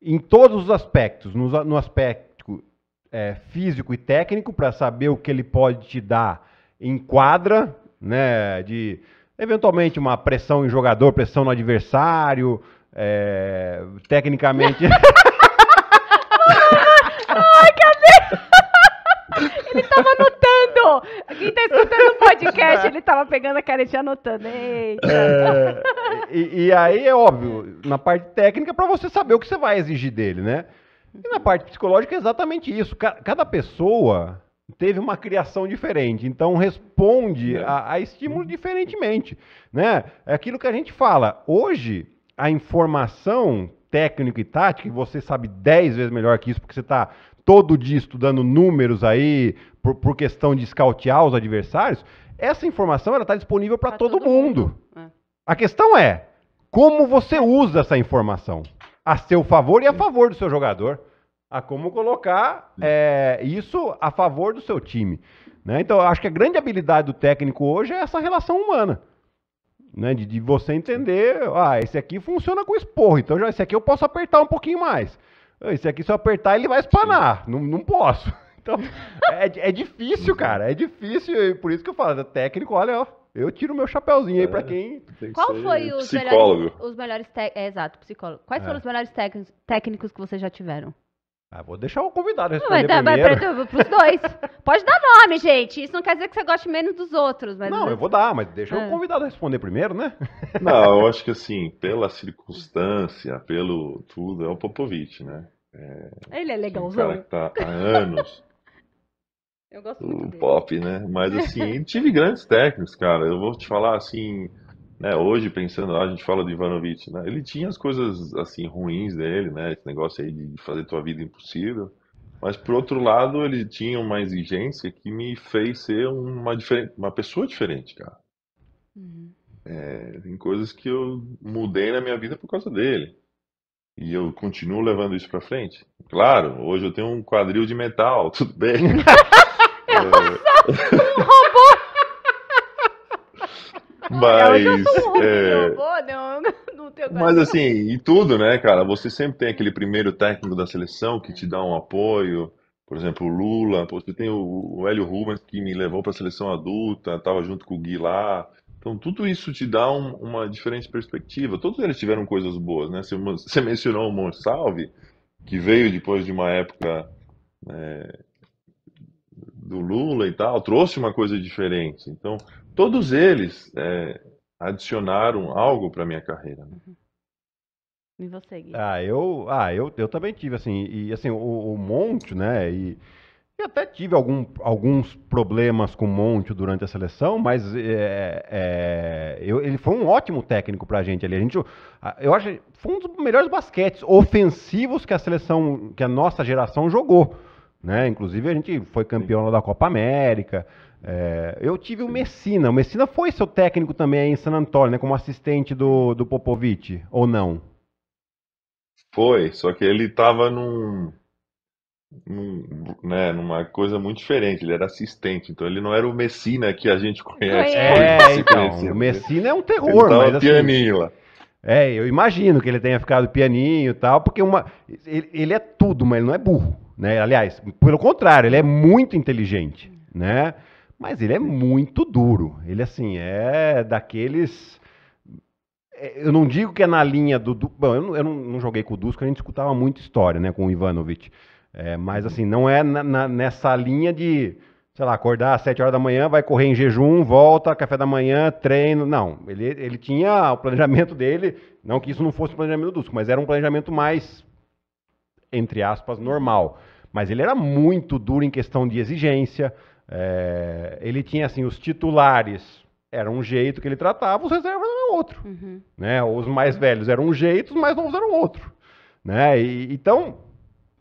em todos os aspectos, no, no aspecto é, físico e técnico para saber o que ele pode te dar em quadra, né, de eventualmente uma pressão em jogador, pressão no adversário, é, tecnicamente. Ele tava anotando. Quem tá escutando o podcast, ele tava pegando a canetinha anotando. Eita. É, e, e aí é óbvio, na parte técnica, para você saber o que você vai exigir dele, né? E na parte psicológica é exatamente isso. Ca- Cada pessoa teve uma criação diferente, então responde a, a estímulos diferentemente, né? É aquilo que a gente fala. Hoje, a informação técnica e tática, e você sabe 10 vezes melhor que isso, porque você está todo dia estudando números aí, por, por questão de scoutear os adversários, essa informação ela está disponível para todo, todo mundo. É. A questão é como você usa essa informação a seu favor e a favor do seu jogador. A como colocar é, isso a favor do seu time. né? Então, eu acho que a grande habilidade do técnico hoje é essa relação humana. Né? De, de você entender, ah, esse aqui funciona com esporro, então já esse aqui eu posso apertar um pouquinho mais. Esse aqui, se eu apertar, ele vai espanar. Não, não posso. Então, é, é difícil, cara. É difícil. E por isso que eu falo, técnico, olha, ó, eu tiro meu chapéuzinho aí pra É. quem Tem que Qual foi os psicólogo. melhores, os melhores tec- é, exato, psicólogo. Quais É. foram os melhores tec- técnicos que vocês já tiveram? Ah, vou deixar o convidado responder primeiro. pra- pros dois. Pode dar nome, gente. Isso não quer dizer que você goste menos dos outros, mas Não, eu vou dar, mas deixa É. o convidado responder primeiro, né? Não, eu acho que assim, pela circunstância, pelo tudo, é o Popovich, né? ele é Um legalzão. cara que tá há anos, Eu gosto muito o dele. pop, né? Mas assim, tive grandes técnicos, cara. Eu vou te falar assim, né? Hoje pensando, a gente fala do Ivanovic, né? Ele tinha as coisas assim ruins dele, né? Esse negócio aí de fazer tua vida impossível. Mas por outro lado, ele tinha uma exigência que me fez ser uma diferente, uma pessoa diferente, cara. Uhum. É, tem coisas que eu mudei na minha vida por causa dele. E eu continuo levando isso pra frente. Claro, hoje eu tenho um quadril de metal, tudo bem. É, Olha, hoje eu Mas, é, não, não tenho mas assim, e tudo, né, cara? Você sempre tem aquele primeiro técnico da seleção que te dá um apoio. Por exemplo, o Lula, você tem o, o Hélio Rubens que me levou para a seleção adulta, estava junto com o Gui lá. Então, tudo isso te dá um- uma diferente perspectiva. Todos eles tiveram coisas boas, né? Você, você mencionou o Monsalve, que veio depois de uma época né, do Lula e tal, trouxe uma coisa diferente. Então, todos eles é, adicionaram algo para minha carreira. né? E você, Gui? Ah, eu, ah, eu, eu também tive, assim, e assim, o, o Monte, né, e, e até tive algum, alguns problemas com o Monte durante a seleção, mas é, é, eu- ele foi um ótimo técnico pra gente ali. A gente, eu acho que foi um dos melhores basquetes ofensivos que a seleção, que a nossa geração jogou, né, inclusive a gente foi campeão lá da Copa América, é, eu tive o Messina, o Messina foi seu técnico também aí em San Antônio, né, como assistente do, do Popovich, ou não? Foi, só que ele estava num, num, né, numa coisa muito diferente. Ele era assistente, então ele não era o Messina que a gente conhece. É, então, o Messina é um Ele terror, tava mas assim, pianinho lá. é, eu imagino que ele tenha ficado pianinho e tal, porque uma, ele, ele é tudo, mas ele não é burro, né? Aliás, pelo contrário, ele é muito inteligente, né? Mas ele é muito duro. Ele, assim, é daqueles... é, Eu não digo que é na linha do... do bom, eu, não, eu não- joguei com o Dusko, a gente escutava muita história, né, com o Ivanovic. É, mas, assim, não é na- na- nessa linha de sei lá, acordar às 7 horas da manhã, vai correr em jejum, volta, café da manhã, treino. Não, ele, ele tinha o planejamento dele, não que isso não fosse o planejamento do Dusko, mas era um planejamento mais, entre aspas, normal. Mas ele era muito duro em questão de exigência. É, ele tinha, assim, os titulares era um jeito que ele tratava, os reservas eram outro. Uhum. Né? Os mais velhos eram um jeito, os mais novos eram outro. Né? E, então,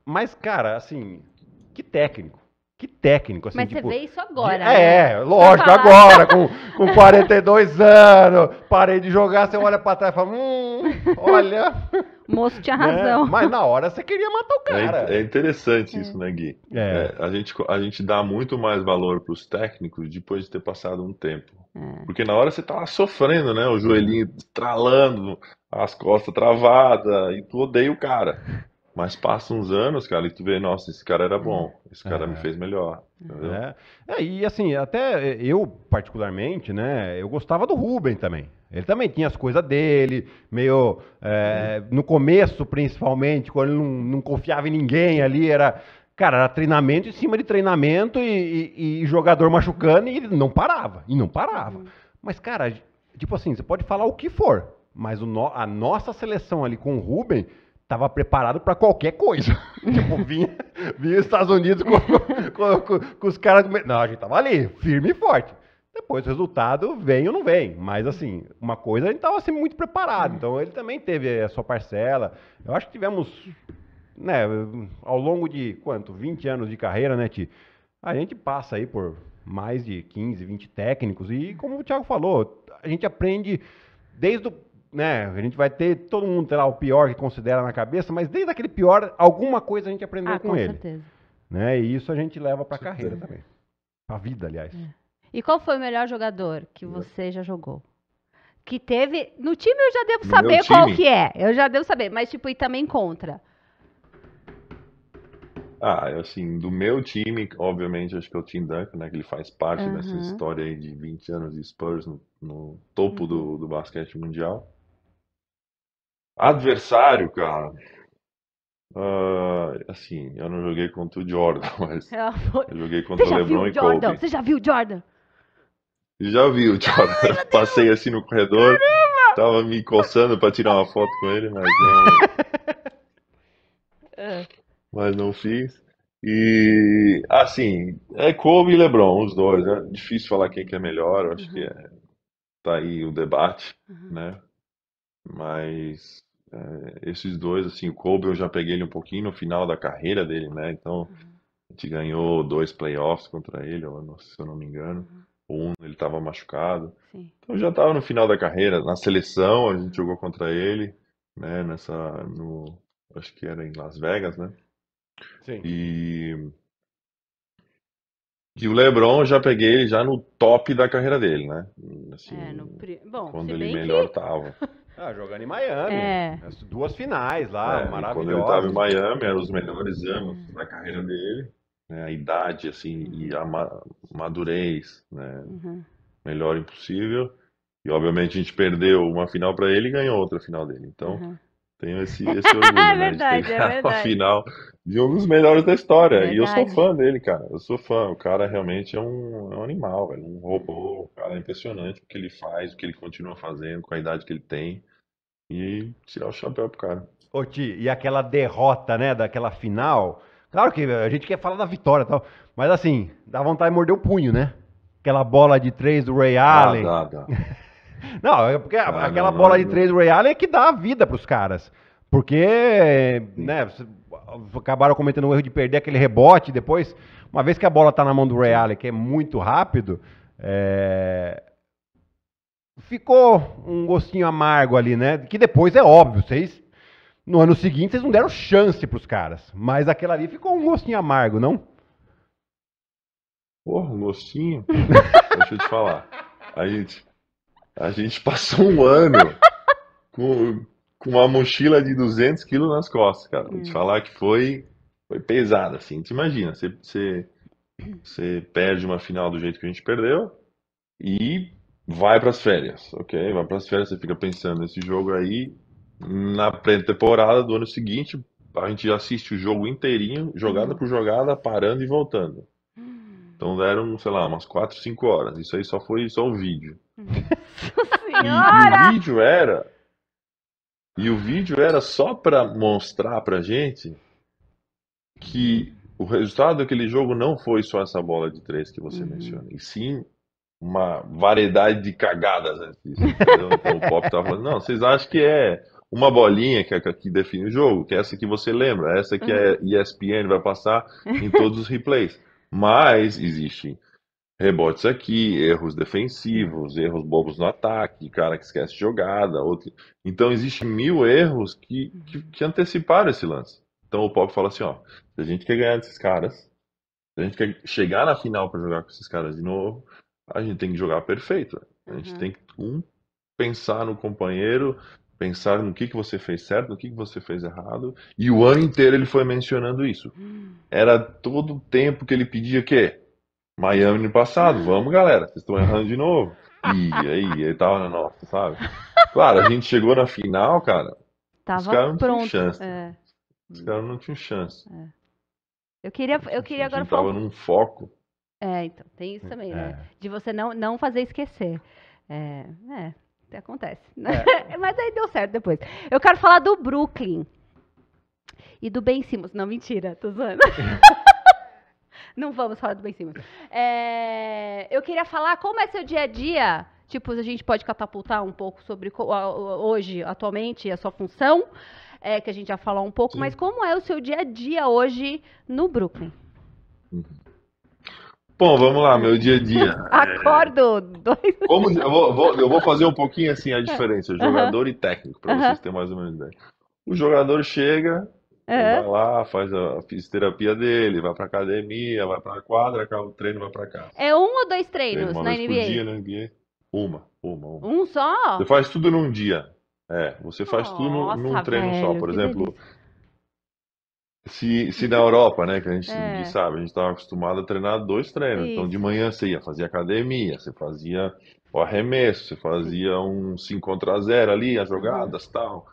mas, cara, assim, que técnico. que técnico, assim, Mas tipo, você vê isso de- agora. né? É, lógico, agora, com, com 42 anos, parei de jogar, você olha pra trás e fala, hum, olha. O moço tinha né? razão. Mas na hora você queria matar o É, cara. é interessante isso, né, Gui? É. É, a gente, a gente dá muito mais valor para os técnicos depois de ter passado um tempo. É. Porque na hora você tá lá sofrendo, né? O joelhinho tralando, as costas travadas, e tu odeia o cara. Mas passa uns anos, cara, e tu vê, nossa, esse cara era bom, esse cara É. me fez melhor. É. É, e assim, até eu, particularmente, né, eu gostava do Ruben também. Ele também tinha as coisas dele, meio. é, no começo, principalmente, quando ele não, não confiava em ninguém ali, era. Cara, era treinamento em cima de treinamento e, e- e jogador machucando e ele não parava. E não parava. Mas, cara, tipo assim, você pode falar o que for, mas no- a nossa seleção ali com o Ruben tava preparado para qualquer coisa. tipo, vinha, vinha os Estados Unidos com, com- com- com os caras. Não, a gente tava ali, firme e forte. Depois o resultado vem ou não vem. Mas assim, uma coisa a gente tava sempre muito preparado. Então ele também teve a sua parcela. Eu acho que tivemos, né, ao longo de quanto? 20 anos de carreira, né, Ti? A gente passa aí por mais de 15, 20 técnicos. E como o Thiago falou, a gente aprende desde o. Né, a gente vai ter todo mundo terá o pior que considera na cabeça, mas desde aquele pior, alguma coisa a gente aprendeu Ah, com, com ele. certeza. Né? E isso a gente leva pra carreira também. Pra vida, aliás. E qual foi o melhor jogador que você já jogou? Que teve. No time eu já devo No saber qual que é. Eu já devo saber, mas tipo, e também contra. Ah, assim, do meu time, obviamente, acho que é o Tim Duncan, né? Que ele faz parte dessa Aham. história aí de 20 anos de Spurs no, no topo do, do basquete mundial. Adversário, cara. ah, assim, eu não joguei contra o Jordan, mas eu joguei contra Você o já viu LeBron o e Jordan? Kobe. Você já viu o Jordan? Já vi o Jordan. Passei assim no corredor, tava me coçando pra tirar uma foto com ele, mas não, É. mas não fiz. E assim, é Kobe e LeBron, os dois. É difícil falar quem que é melhor, eu acho que é, tá aí o debate, né? Mas é, esses dois, assim, o Kobe eu já peguei ele um pouquinho no final da carreira dele, né? Então a gente ganhou dois playoffs contra ele, eu não- se eu não me engano. Um ele estava machucado. Sim. Então já estava no final da carreira. Na seleção a gente jogou contra ele, né? Nessa, no, acho que era em Las Vegas, né? Sim. E, e o LeBron eu já peguei ele já no top da carreira dele, né? Assim, É, no pri... Bom, quando se ele bem melhor que... tava. Ah, jogando em Miami. É. As duas finais lá, É, e quando ele estava em Miami, eram os melhores anos da carreira dele. né? A idade, assim, e a ma- madurez, né? Uhum. Melhor impossível. E obviamente a gente perdeu uma final para ele e ganhou outra final dele. Então Uhum. tenho esse, esse orgulho, né? de verdade, ter é ganhado a verdade. final de um dos melhores da história. E eu sou fã dele, cara. Eu sou fã. O cara realmente é um, é um animal, velho. Um robô. O cara é impressionante o que ele faz, o que ele continua fazendo, com a idade que ele tem. E tirar o chapéu pro cara. Ô, Ti, e aquela derrota, né, daquela final. Claro que a gente quer falar da vitória e tal, mas assim, dá vontade de morder o punho, né? Aquela bola de três do Ray Allen. Ah, dá, dá. Não, é porque Ah, aquela não, bola não, de três do Ray Allen é que dá a vida pros caras. Porque, né, acabaram cometendo o erro de perder aquele rebote depois. Uma vez que a bola tá na mão do Ray Allen, que é muito rápido, é, ficou um gostinho amargo ali, né? Que depois é óbvio, vocês. No ano seguinte, vocês não deram chance pros caras. Mas aquela ali ficou um gostinho amargo, não? Porra, um gostinho. Deixa eu te falar. A gente, a gente passou um ano com, com uma mochila de 200 quilos nas costas, cara. Vou te Hum. falar que foi, foi pesado, assim. Te imagina, você, você, você perde uma final do jeito que a gente perdeu e vai pras férias, ok? Vai pras férias, você fica pensando nesse jogo aí. Na pré-temporada do ano seguinte, a gente assiste o jogo inteirinho, jogada por jogada, parando e voltando. Então deram, sei lá, umas 4, 5 horas. Isso aí só foi só o vídeo. E, Senhora! e o vídeo era. E o vídeo era só pra mostrar pra gente que o resultado daquele jogo não foi só essa bola de três que você Uhum. menciona, e sim uma variedade de cagadas antes disso, entendeu? Então o Pop tava falando, não, vocês acham que é uma bolinha que, que define o jogo, que é essa que você lembra, essa que a ESPN vai passar em todos os replays. Mas existem rebotes aqui, erros defensivos, erros bobos no ataque, cara que esquece jogada, outro... Então existem mil erros que, que, que anteciparam esse lance. Então o Pop fala assim, ó, se a gente quer ganhar desses caras, se a gente quer chegar na final para jogar com esses caras de novo, a gente tem que jogar perfeito. A gente Uhum. tem que um, pensar no companheiro, pensar no que, que você fez certo, no que, que você fez errado. E o ano inteiro ele foi mencionando isso. Era todo o tempo que ele pedia o quê? Miami no passado. Vamos, galera, vocês estão errando de novo. E aí, ele tava na nossa, sabe? Claro, a gente chegou na final, cara. Tava caras não tinham pronto. chance. É. Os caras não tinham chance. Eu queria, eu queria a agora gente tava falar. num foco. É, então, tem isso também, né? É. De você não, não fazer esquecer. É, é, acontece. É. Mas aí deu certo depois. Eu quero falar do Brooklyn. E do Ben Simmons. Não, mentira, tô zoando. não vamos falar do Ben Simmons. É, eu queria falar como é seu dia a dia. Tipo, a gente pode catapultar um pouco sobre hoje, atualmente, a sua função. é, que a gente já falou um pouco, Sim. mas como é o seu dia a dia hoje no Brooklyn? Bom, vamos lá, meu dia a dia. Acordo dois. Como, eu, vou, eu vou fazer um pouquinho assim a diferença, jogador e técnico, para vocês terem mais ou menos ideia. O jogador chega, vai lá, faz a fisioterapia dele, vai pra academia, vai pra quadra, acaba o treino, vai pra casa. É um ou dois treinos na por NBA? dia na NBA. Uma, uma, uma. Um só? Você faz tudo num dia. É, você faz tudo num, Nossa, num treino só. velho, Por que exemplo, delícia. Se, se na Europa, né, que a gente É. sabe, a gente estava acostumado a treinar dois treinos. Então, de Isso. manhã você ia fazer academia, você fazia o arremesso, você fazia um 5 contra 0 ali, as jogadas tal.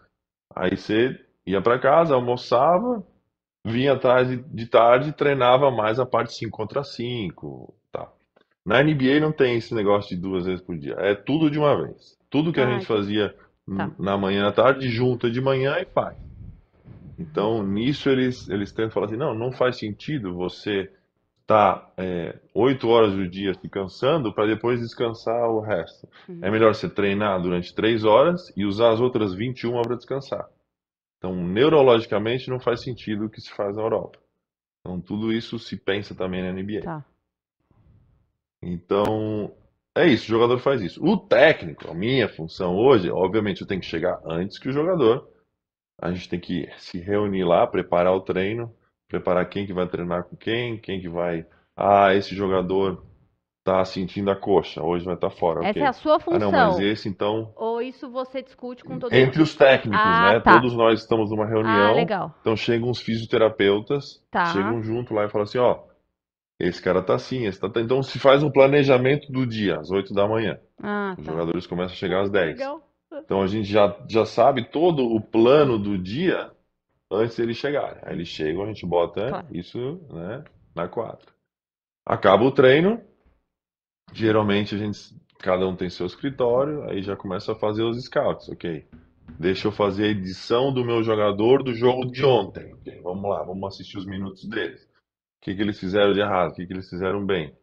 Aí você ia para casa, almoçava, vinha tarde, de tarde e treinava mais a parte 5 contra 5, tal. Na NBA não tem esse negócio de duas vezes por dia. É tudo de uma vez. Tudo que a Ah, gente fazia Tá. na manhã à tarde, junta de manhã e faz. Então, nisso eles, eles tentam falar assim, não, não faz sentido você estar oito horas do dia se cansando para depois descansar o resto. Uhum. É melhor você treinar durante três horas e usar as outras 21 para descansar. Então, neurologicamente, não faz sentido o que se faz na Europa. Então, tudo isso se pensa também na NBA. Tá. Então, é isso, o jogador faz isso. O técnico, a minha função hoje, obviamente, eu tenho que chegar antes que o jogador. A gente tem que se reunir lá, preparar o treino, preparar quem que vai treinar com quem, quem que vai. Ah, esse jogador tá sentindo a coxa, hoje vai estar fora, Essa ok. é a sua Ah, função. não, mas esse então, Ou isso você discute com todo entre mundo? os técnicos, Ah, né? tá. Todos nós estamos numa Ah, reunião. legal. Então chegam uns fisioterapeutas, Tá. chegam junto lá e falam assim, ó, esse cara tá assim, esse tá... tá- Então se faz um planejamento do dia, às 8 da manhã. Ah, Os tá. jogadores começam a chegar às 10. Legal. Então a gente já, já sabe todo o plano do dia antes deles chegarem. Aí eles chegam, a gente bota Claro. isso, né, na quadra. Acaba o treino, geralmente a gente, cada um tem seu escritório, aí já começa a fazer os scouts, ok? Deixa eu fazer a edição do meu jogador do jogo de ontem. ok? Vamos lá, vamos assistir os minutos deles. O que que eles fizeram de errado? O que que eles fizeram bem?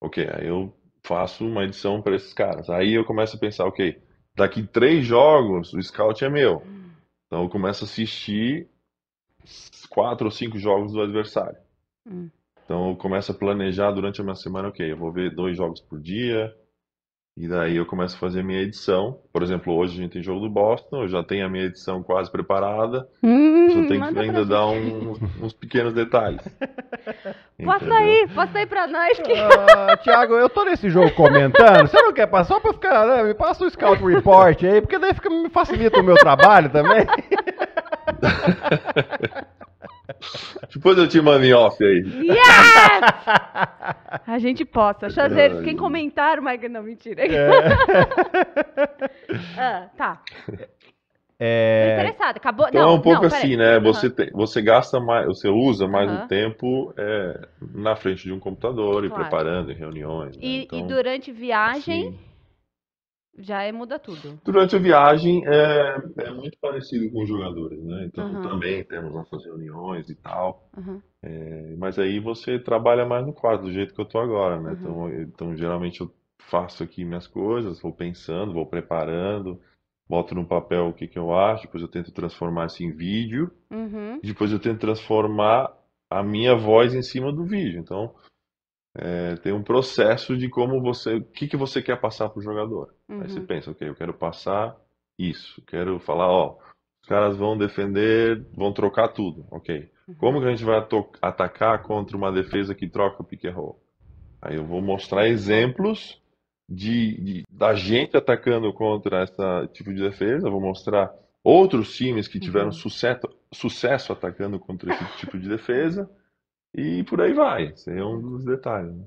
Ok, aí eu faço uma edição para esses caras. Aí eu começo a pensar, ok, daqui três jogos o scout é meu. Então eu começo a assistir quatro ou cinco jogos do adversário. Hum. Então eu começo a planejar durante a minha semana, ok, eu vou ver dois jogos por dia. E daí eu começo a fazer a minha edição. Por exemplo, hoje a gente tem jogo do Boston, eu já tenho a minha edição quase preparada. Hum, Só tenho que ainda dar um- uns pequenos detalhes. Entendeu? aí, posta aí pra nós. Que... Ah, Thiago, eu tô nesse jogo comentando. Você não quer passar só pra ficar, né? Me passa o Scout Report aí, porque daí fica, me facilita o meu trabalho também. Depois eu te mando em off aí. Yes! A gente posta. Chazeiros, quem comentar, mas não, mentira. É. Ah, tá. Tô É, interessada. Acabou. Então não, é um pouco não, assim, né? Aham. Você, tem- você gasta mais, você usa mais Aham. o tempo é, na frente de um computador e Claro. preparando em reuniões. né? E, e Então, durante viagem, assim, já é, muda tudo. durante a viagem é, é muito parecido com os jogadores, né? Então Aham. também temos nossas reuniões e tal. Aham. É, Mas aí você trabalha mais no quarto, do jeito que eu tô agora, né? Uhum. Então, eu- então geralmente eu faço aqui minhas coisas, vou pensando, vou preparando, boto no papel o que que eu acho, depois eu tento transformar isso em vídeo. Uhum. Depois eu tento transformar a minha voz em cima do vídeo. Então, é, tem um processo de como você, o que, que você quer passar para o jogador. Aí você Uhum. pensa, ok, eu quero passar isso, quero falar, ó, os caras vão defender, vão trocar tudo, ok. Como que a gente vai atacar contra uma defesa que troca o pick and roll? Aí eu vou mostrar exemplos de, de- da gente atacando contra esse tipo de defesa, vou mostrar outros times que tiveram Uhum. sucesso, sucesso atacando contra esse tipo de defesa, e por aí vai. Esse é um dos detalhes. né?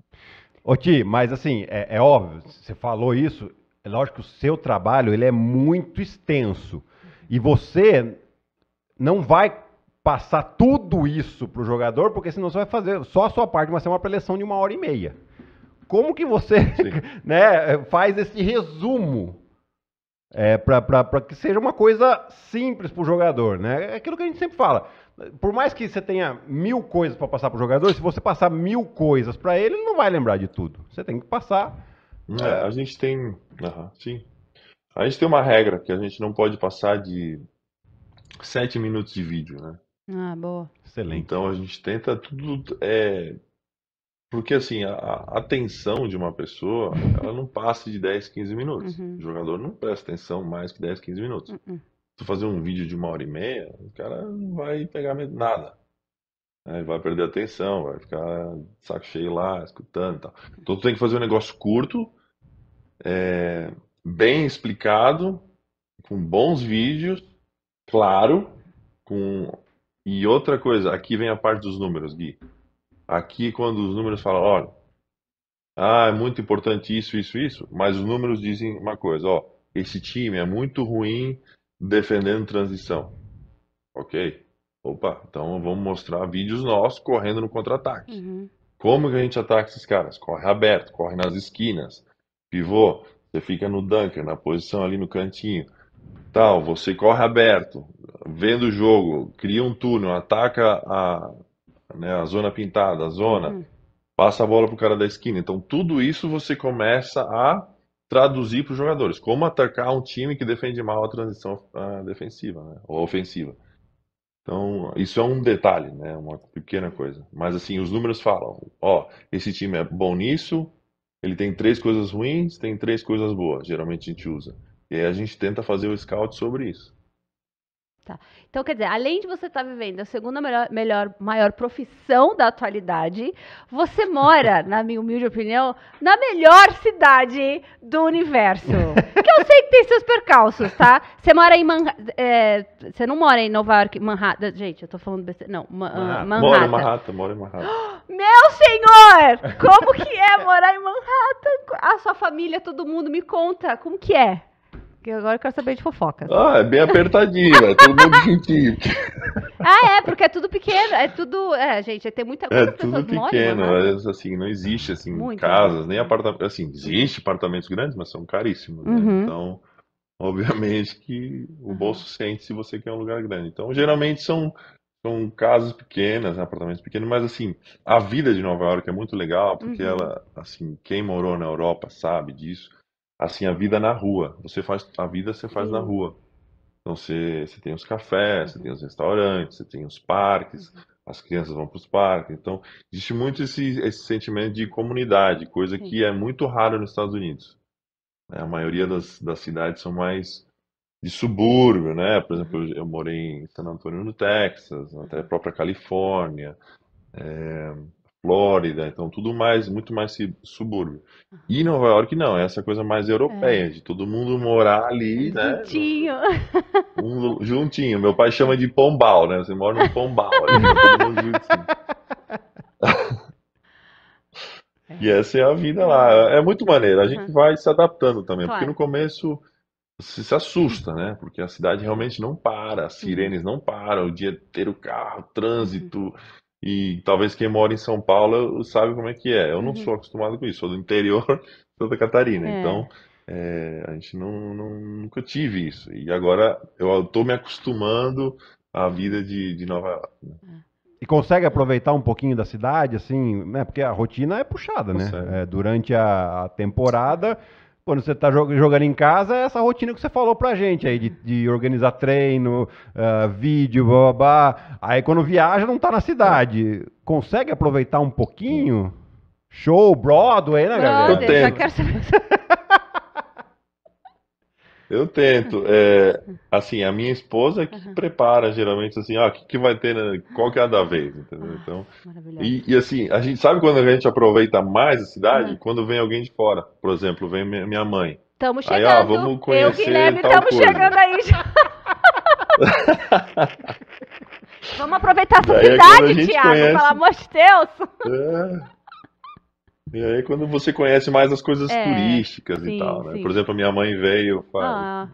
Ô Ti, mas assim, é, é óbvio, você falou isso, é lógico que o seu trabalho ele é muito extenso. E você não vai passar tudo isso pro jogador, porque senão você vai fazer só a sua parte, vai ser uma preleção de uma hora e meia. Como que você né, faz esse resumo é, para que seja uma coisa simples pro jogador, né? É aquilo que a gente sempre fala. Por mais que você tenha mil coisas para passar pro jogador, se você passar mil coisas para ele, ele não vai lembrar de tudo. Você tem que passar. É, a gente tem. aham, sim. A gente tem uma regra que a gente não pode passar de sete minutos de vídeo, né? Ah, boa. Excelente. Então a gente tenta tudo. É... Porque assim, a, a atenção de uma pessoa, ela não passa de 10, 15 minutos. Uhum. O jogador não presta atenção mais que 10, 15 minutos. Uhum. Tu fazer um vídeo de uma hora e meia, o cara não vai pegar nada. né? Vai perder atenção, vai ficar saco cheio lá, escutando e tal. Então tu tem que fazer um negócio curto, é, bem explicado, com bons vídeos, claro, com... E outra coisa, aqui vem a parte dos números, Gui. Aqui quando os números falam, olha, ah, é muito importante isso, isso, isso, mas os números dizem uma coisa, ó, esse time é muito ruim defendendo transição. Ok? Opa, então vamos mostrar vídeos nossos correndo no contra-ataque. Uhum. Como que a gente ataca esses caras? Corre aberto, corre nas esquinas. Pivô, você fica no dunker, na posição ali no cantinho. Tal, você corre aberto, vendo o jogo, cria um túnel, ataca a, né, a zona pintada, a zona, Uhum. passa a bola pro cara da esquina. Então tudo isso você começa a traduzir para os jogadores. Como atacar um time que defende mal a transição defensiva, né, ou ofensiva. Então, isso é um detalhe, né? Uma pequena coisa. Mas assim, os números falam, ó, esse time é bom nisso, ele tem três coisas ruins, tem três coisas boas, geralmente a gente usa. E aí a gente tenta fazer o scout sobre isso. Então, quer dizer, além de você estar vivendo a segunda melhor, melhor, maior profissão da atualidade, você mora, na minha humilde opinião, na melhor cidade do universo. Que eu sei que tem seus percalços, tá? Você mora em Manhattan. você não mora em Nova York, Manhattan. Gente, eu tô falando besteira. Não, Ma- ah, Manhattan. Manhattan. Mora em Manhattan, mora em Manhattan. Meu senhor! Como que é morar em Manhattan? A sua família, todo mundo, me conta. Como que é? Porque agora eu quero saber de fofocas. Ah, é bem apertadinho, é todo mundo juntinho. Ah, é, porque é tudo pequeno, é tudo. É, gente, tem muita É quantas tudo moram pequeno, Manhattan? mas, assim, não existe assim Muito, casas, né? nem apartamentos, assim, existe apartamentos grandes, mas são caríssimos, né? Uhum. Então, obviamente que o bolso sente se você quer um lugar grande. Então, geralmente são são casas pequenas, né, apartamentos pequenos, mas assim, a vida de Nova York é muito legal, porque Uhum. ela, assim, quem morou na Europa sabe disso. Assim, a vida na rua, você faz a vida você faz na Sim. rua. Então você, você tem os cafés, você tem os restaurantes, você tem os parques, as crianças vão para os parques. Então, existe muito esse, esse sentimento de comunidade, coisa Sim. que é muito rara nos Estados Unidos. né? A maioria das, das cidades são mais de subúrbio, né? Por exemplo, eu, eu morei em San Antonio, no Texas, até a própria Califórnia, é, Flórida, então tudo mais, muito mais subúrbio. E Nova York não, é essa coisa mais europeia, de todo mundo morar ali, né? Juntinho. Um juntinho. Meu pai chama de pombal, né? Você mora num pombal ali, tá todo mundo juntinho. E essa é a vida lá. É muito maneiro. A gente Uhum. vai se adaptando também, Claro. porque no começo você se assusta, né? Porque a cidade realmente não para, as sirenes não param, o dia inteiro carro, trânsito. E talvez quem mora em São Paulo sabe como é que é. Eu não Uhum. sou acostumado com isso, sou do interior de Santa Catarina. É. Então, é, a gente não, não- nunca tive isso. E agora eu estou me acostumando à vida de, de Nova York. né? E consegue aproveitar um pouquinho da cidade, assim, né? Porque a rotina é puxada, né? É, durante a, a temporada, quando você tá jog- jogando em casa, é essa rotina que você falou pra gente aí, de, de organizar treino, ah, vídeo, babá. Aí quando viaja, não tá na cidade. Consegue aproveitar um pouquinho? Show, Broadway, né, Gabriel? Brother, já tento. quero saber. Eu tento. É, assim, a minha esposa é que prepara geralmente assim, ah, o que, que vai ter, né? qual que é a da vez, entendeu? Então, Maravilhoso. e, e, assim, a gente sabe quando a gente aproveita mais a cidade? Uhum. Quando vem alguém de fora. Por exemplo, vem minha mãe. Estamos Aí, chegando. ó, vamos Eu conhecer o Guilherme estamos chegando aí já. vamos aproveitar a cidade, gente Thiago, conhece- pelo amor de Deus. É. E aí quando você conhece mais as coisas É, turísticas sim, e tal, né? sim. Por exemplo, a minha mãe veio faz Ah,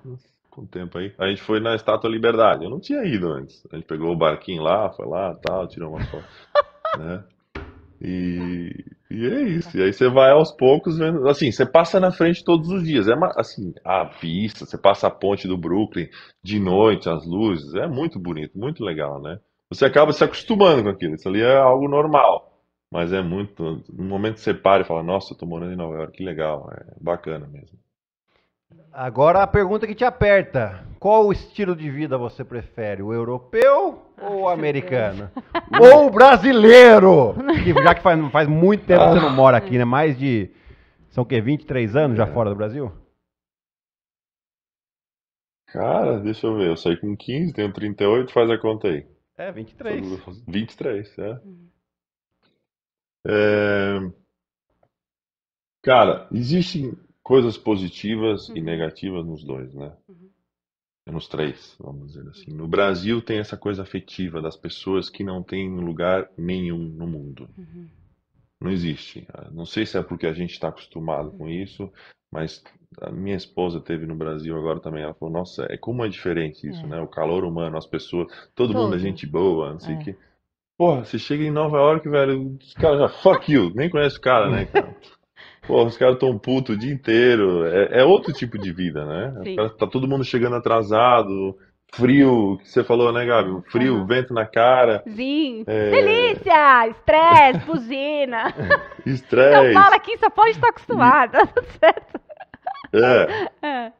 com tempo aí. A gente foi na Estátua da Liberdade. Eu não tinha ido antes. A gente pegou o barquinho lá, foi lá, tal, tirou uma foto, né? E, e é isso. E aí você vai aos poucos vendo, assim, você passa na frente todos os dias. É uma- assim, a vista, você passa a ponte do Brooklyn de noite, as luzes, é muito bonito, muito legal, né? Você acaba se acostumando com aquilo. Isso ali é algo normal. Mas é muito. No momento que você para e fala, nossa, eu tô morando em Nova York, que legal, é bacana mesmo. Agora a pergunta que te aperta. Qual o estilo de vida você prefere? O europeu ou o americano? ou o brasileiro? Que já que faz, faz muito tempo que você não mora aqui, né? Mais de. São o quê? 23 anos já É. fora do Brasil? Cara, deixa eu ver, eu saí com 15, tenho 38, faz a conta aí. É, 23. 23, é. É, Cara, existem coisas positivas e Uhum. negativas nos dois, né? Uhum. Nos três, vamos dizer assim. No Brasil tem essa coisa afetiva das pessoas que não tem lugar nenhum no mundo. uhum. Não existe. Não sei se é porque a gente está acostumado com isso, mas a minha esposa teve no Brasil agora também. Ela falou: Nossa, é como é diferente isso, É. né? O calor humano, as pessoas, todo mundo é Todo. gente boa, não sei o É. quê. Porra, você chega em Nova York, velho, os caras já, fuck you, nem conhece o cara, né, cara? Porra, os caras tão putos o dia inteiro. É, é outro tipo de vida, né? Caras- Tá todo mundo chegando atrasado, frio, que você falou, né, Gabi? O frio, Aham. vento na cara, Sim. é, Delícia! Estresse, buzina. São estresse. Paulo aqui só pode estar acostumado. tá tudo certo. É. É.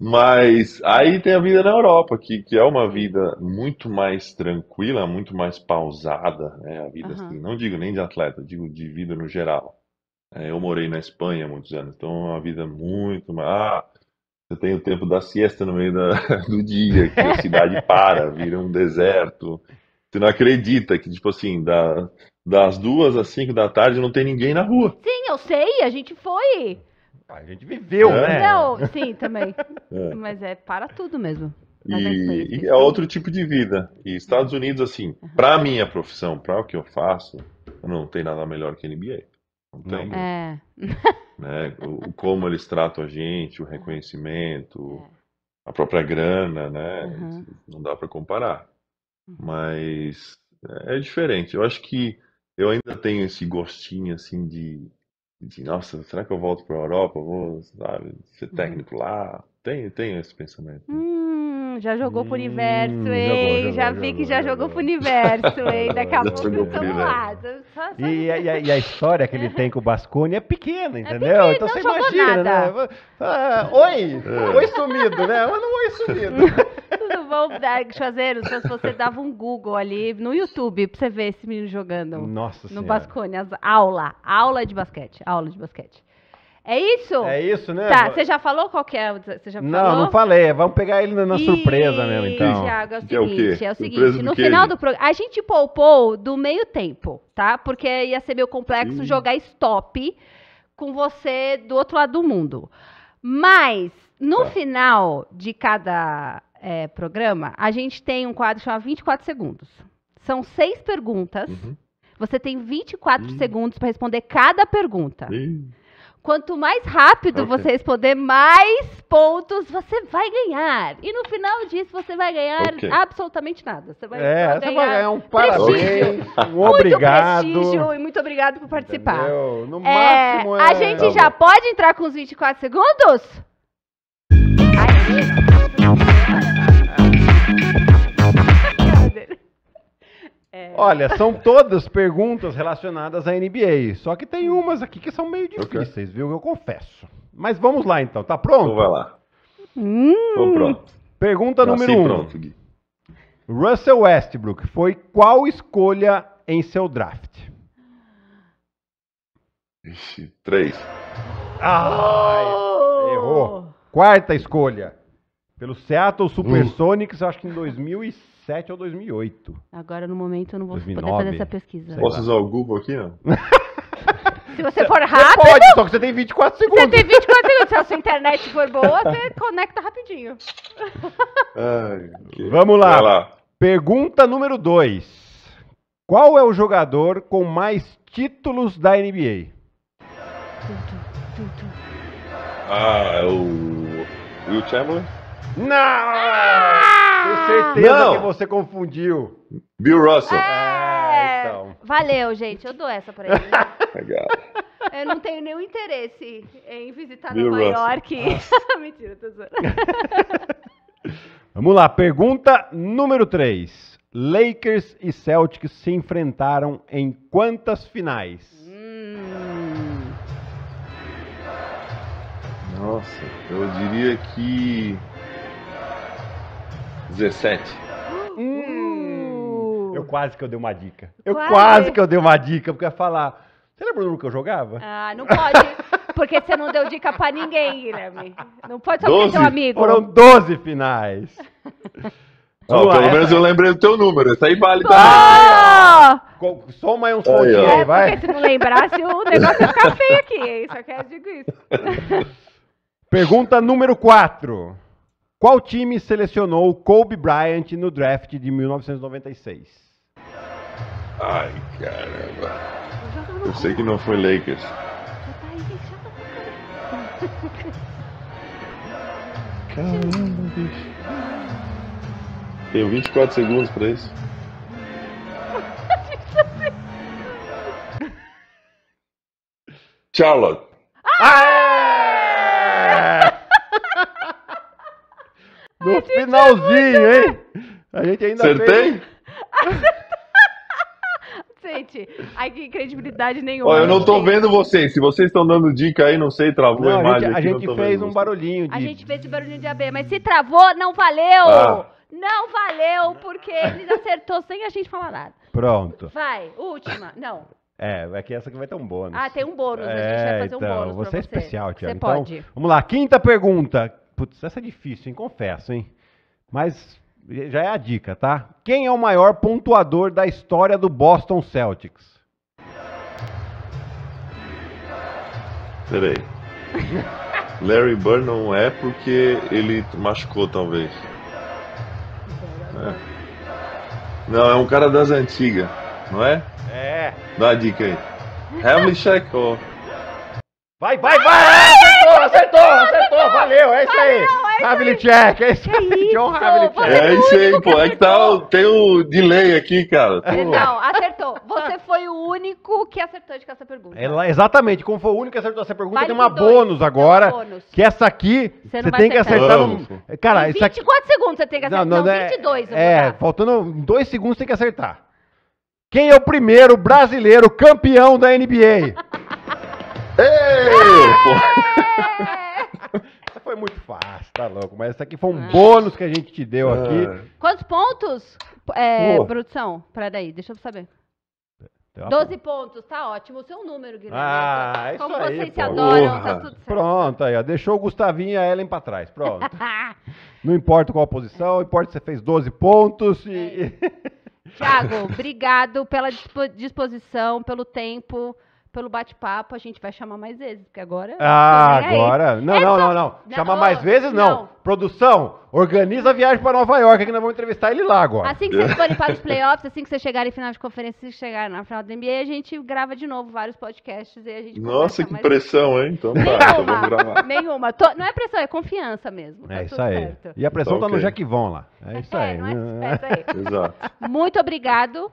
Mas aí tem a vida na Europa, que, que é uma vida muito mais tranquila, muito mais pausada, né? A vida Aham. assim, não digo nem de atleta, digo de vida no geral. É, eu morei na Espanha há muitos anos, então é uma vida muito mais. Ah, você tem o tempo da siesta no meio da- do dia, que a cidade para, vira um deserto. Você não acredita que, tipo assim, da- das duas às cinco da tarde não tem ninguém na rua. Sim, eu sei, a gente foi. A gente viveu, É. né? Não, sim, também. É. Mas é para tudo mesmo. É E, e é outro tipo de vida. E Estados Unidos, assim, pra minha profissão, pra o que eu faço, não tem nada melhor que NBA. Não tem. Não. É. Né? O, como eles tratam a gente, o reconhecimento, a própria grana, né? Uhum. Não dá pra comparar. Mas é diferente. Eu acho que eu ainda tenho esse gostinho, assim, de, de nossa, será que eu volto pra Europa? Eu Vou, sabe, ser Uhum. técnico lá? Tenho, tenho esse pensamento. Hum, já jogou pro Hum, universo, hein? jogou, já vi jogou, que já jogou. jogou pro universo, hein? Daqui a pouco estamos lá. Só- só- E, a- e a, e a história que ele tem com o Bascone é pequena, entendeu? pequeno, então você imagina, nada. né? Ah, oi! É. Oi sumido, né? Mas não oi sumido. Tudo bom, Chazeiros? Se você dava um Google ali no YouTube pra você ver esse menino jogando Nossa no senhora. Bascone. as- Aula, aula de basquete, aula de basquete. É isso? É isso, né? Tá, você já falou qual que é? o- Você já Não, falou? não falei. Vamos pegar ele na, na Ih, surpresa mesmo, então. Thiago, é o Que é o seguinte, quê? é o Surpresa seguinte, do no quê, final do programa, a gente poupou do meio tempo, tá? Porque ia ser meio complexo Ih. jogar stop com você do outro lado do mundo. Mas, no Tá. final de cada é, programa, a gente tem um quadro chamado 24 segundos. São seis perguntas. Uhum. Você tem 24 Ih. segundos para responder cada pergunta. Ih. Quanto mais rápido Ok. você responder, mais pontos você vai ganhar. E no final disso, você vai ganhar Ok. absolutamente nada. Você vai É, só você vai ganhar um parabéns, um muito obrigado. prestígio e muito obrigado por participar. entendeu? No É, máximo é... a gente Tá já bom. pode entrar com os 24 segundos? Aê. É, Olha, são todas perguntas relacionadas à NBA. Só que tem umas aqui que são meio difíceis, viu? Eu confesso. Mas vamos lá então, tá Então pronto? vai lá. hum, Tô pronto. Pergunta Nasci número um. pronto, Gui. Russell Westbrook foi qual escolha em seu draft? Ixi, três. Ai, Oh! errou. Quarta escolha. Pelo Seattle Supersonics, acho que em 2007 ou 2008. Agora, no momento, eu não vou 2009. poder fazer essa pesquisa. Posso usar o Google aqui, não? Se você for rápido, Pode, só que você tem 24 você segundos. tem 24 segundos. Se a sua internet for boa, você conecta rapidinho. Ai, que- Vamos lá. Lá. Pergunta número 2. Qual é o jogador com mais títulos da NBA? Ah, é o Will Chamberlain? Não! Tenho certeza Não. que você confundiu. Bill Russell. É, então. Valeu, gente. Eu dou essa pra ele. Legal. Eu não tenho nenhum interesse em visitar Bill Nova Russell. York. Mentira, tô zoando. Vamos lá, pergunta número 3. Lakers e Celtics se enfrentaram em quantas finais? Hum, Nossa, eu diria que 17. Uh. Eu quase que eu dei uma dica. Eu Quase. quase, que eu dei uma dica, porque eu ia falar. Você lembra o número que eu jogava? Ah, não pode. Porque você não deu dica pra ninguém, Guilherme. Não pode só porque é amigo. Foram 12 finais. Lá, pelo essa- menos eu lembrei do teu número. Esse aí vale também. Ah! Co- Soma aí pontinhos ó. aí, É, vai. porque se não lembrasse, o negócio ia ficar feio aqui, hein? Só que eu digo isso. Pergunta número 4. Qual time selecionou Kobe Bryant no draft de 1996? Ai, caramba. Eu sei que não foi Lakers. Caramba, bicho. Tenho 24 segundos pra isso. Charlotte. Aê! No finalzinho, hein? A gente ainda Acertei? fez- Gente, ai que credibilidade nenhuma. Ó, eu não tô gente. vendo vocês. Se vocês estão dando dica aí, não sei, travou Não, a a imagem gente, a aqui, não gente fez um barulhinho de. A gente fez esse barulhinho de AB, mas se travou, não valeu! Ah. Não valeu, porque ele acertou sem a gente falar nada. Pronto. Vai, última. Não. É, é que essa aqui vai ter um bônus. Ah, tem um bônus. a gente vai fazer um então, bônus você pra é você. especial, Tiago. Você Então, pode. vamos lá, quinta pergunta. Putz, essa é difícil, hein? Confesso, hein? Mas já é a dica, tá? Quem é o maior pontuador da história do Boston Celtics? Peraí. Larry Bird não é porque ele machucou, talvez. É. Não, é um cara das antigas, não é? É. Dá a dica aí. Havlicek ou... Vai, vai, vai! Acertou, acertou, acertou! Valeu, é isso aí! Havlicek, é isso aí! isso? John Havlicek. Você É isso aí, pô. É que tá, o- tem o delay aqui, cara. Pô. Não, acertou. Você foi o único que acertou de essa pergunta. Ela- exatamente, como foi o único que acertou essa pergunta, Vale tem uma dois. bônus agora. Bônus. Que essa aqui, Você você, vai tem que acertar. no... Cara, Em isso aqui... 24 segundos você tem que acertar. Não, 22 eu vou É, dar. faltando dois segundos tem que acertar. Quem é o primeiro brasileiro campeão da NBA? Ei. É. Essa foi muito fácil, tá louco. Mas essa aqui foi um Ah. bônus que a gente te deu aqui. Ah, Quantos pontos, é, Pô. produção? Pera daí, deixa eu saber. 12 pontos, tá ótimo. O seu número, Guilherme. Ah, Como isso aí, vocês se pô. adoram, tá Porra. tudo certo. Pronto, aí, ó. Deixou o Gustavinho e a Ellen pra trás. Pronto. Não importa qual posição, importa que você fez 12 pontos e. Tiago, obrigado pela dispo- disposição, pelo tempo, pelo bate-papo. A gente vai chamar mais vezes, porque agora. Ah, agora. Não, É não, só- não, não. Não, Chama ô, mais vezes, não. não. Produção, organiza a viagem pra Nova York, que nós vamos entrevistar ele lá agora. Assim que vocês forem para os playoffs, assim que vocês chegarem em final de conferência, se chegarem na final da NBA, a gente grava de novo vários podcasts e a gente Nossa, que mais- pressão, hein? Então tá, então vamos gravar. Nenhuma. Tô- não é pressão, é confiança mesmo. tá É isso aí. certo. E a pressão Tá tá no. Jaquivão lá. É isso aí. É, não é, é isso aí. Exato. Muito obrigado.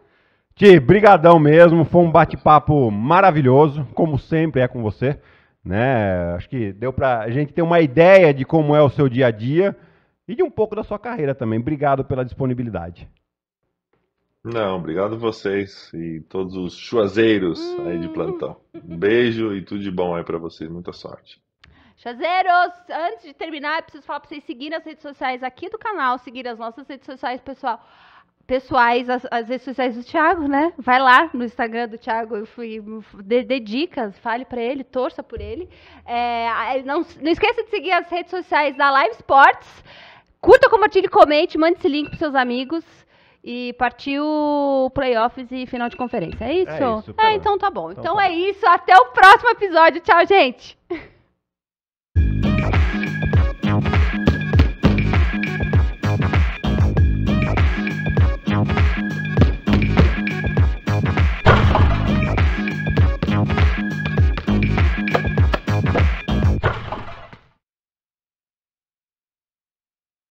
Ti, brigadão mesmo, foi um bate-papo maravilhoso, como sempre é com você, né? Acho que deu pra gente ter uma ideia de como é o seu dia a dia e de um pouco da sua carreira também. Obrigado pela disponibilidade. Não, obrigado a vocês e todos os chuazeiros aí de plantão. Um beijo e tudo de bom aí pra vocês. Muita sorte. Chazeiros, antes de terminar, eu preciso falar para vocês seguirem as redes sociais aqui do canal, seguir as nossas redes sociais, pessoal. Pessoais, as, as redes sociais do Thiago, né? Vai lá no Instagram do Thiago, eu fui, dê, dê dicas, fale pra ele, torça por ele. É, não, não esqueça de seguir as redes sociais da Live Sports. Curta, compartilhe, comente, mande esse link pros seus amigos. E partiu playoffs e final de conferência. É isso? É isso, É, então tá bom. Então Então, tá. é isso. Até o próximo episódio. Tchau, gente.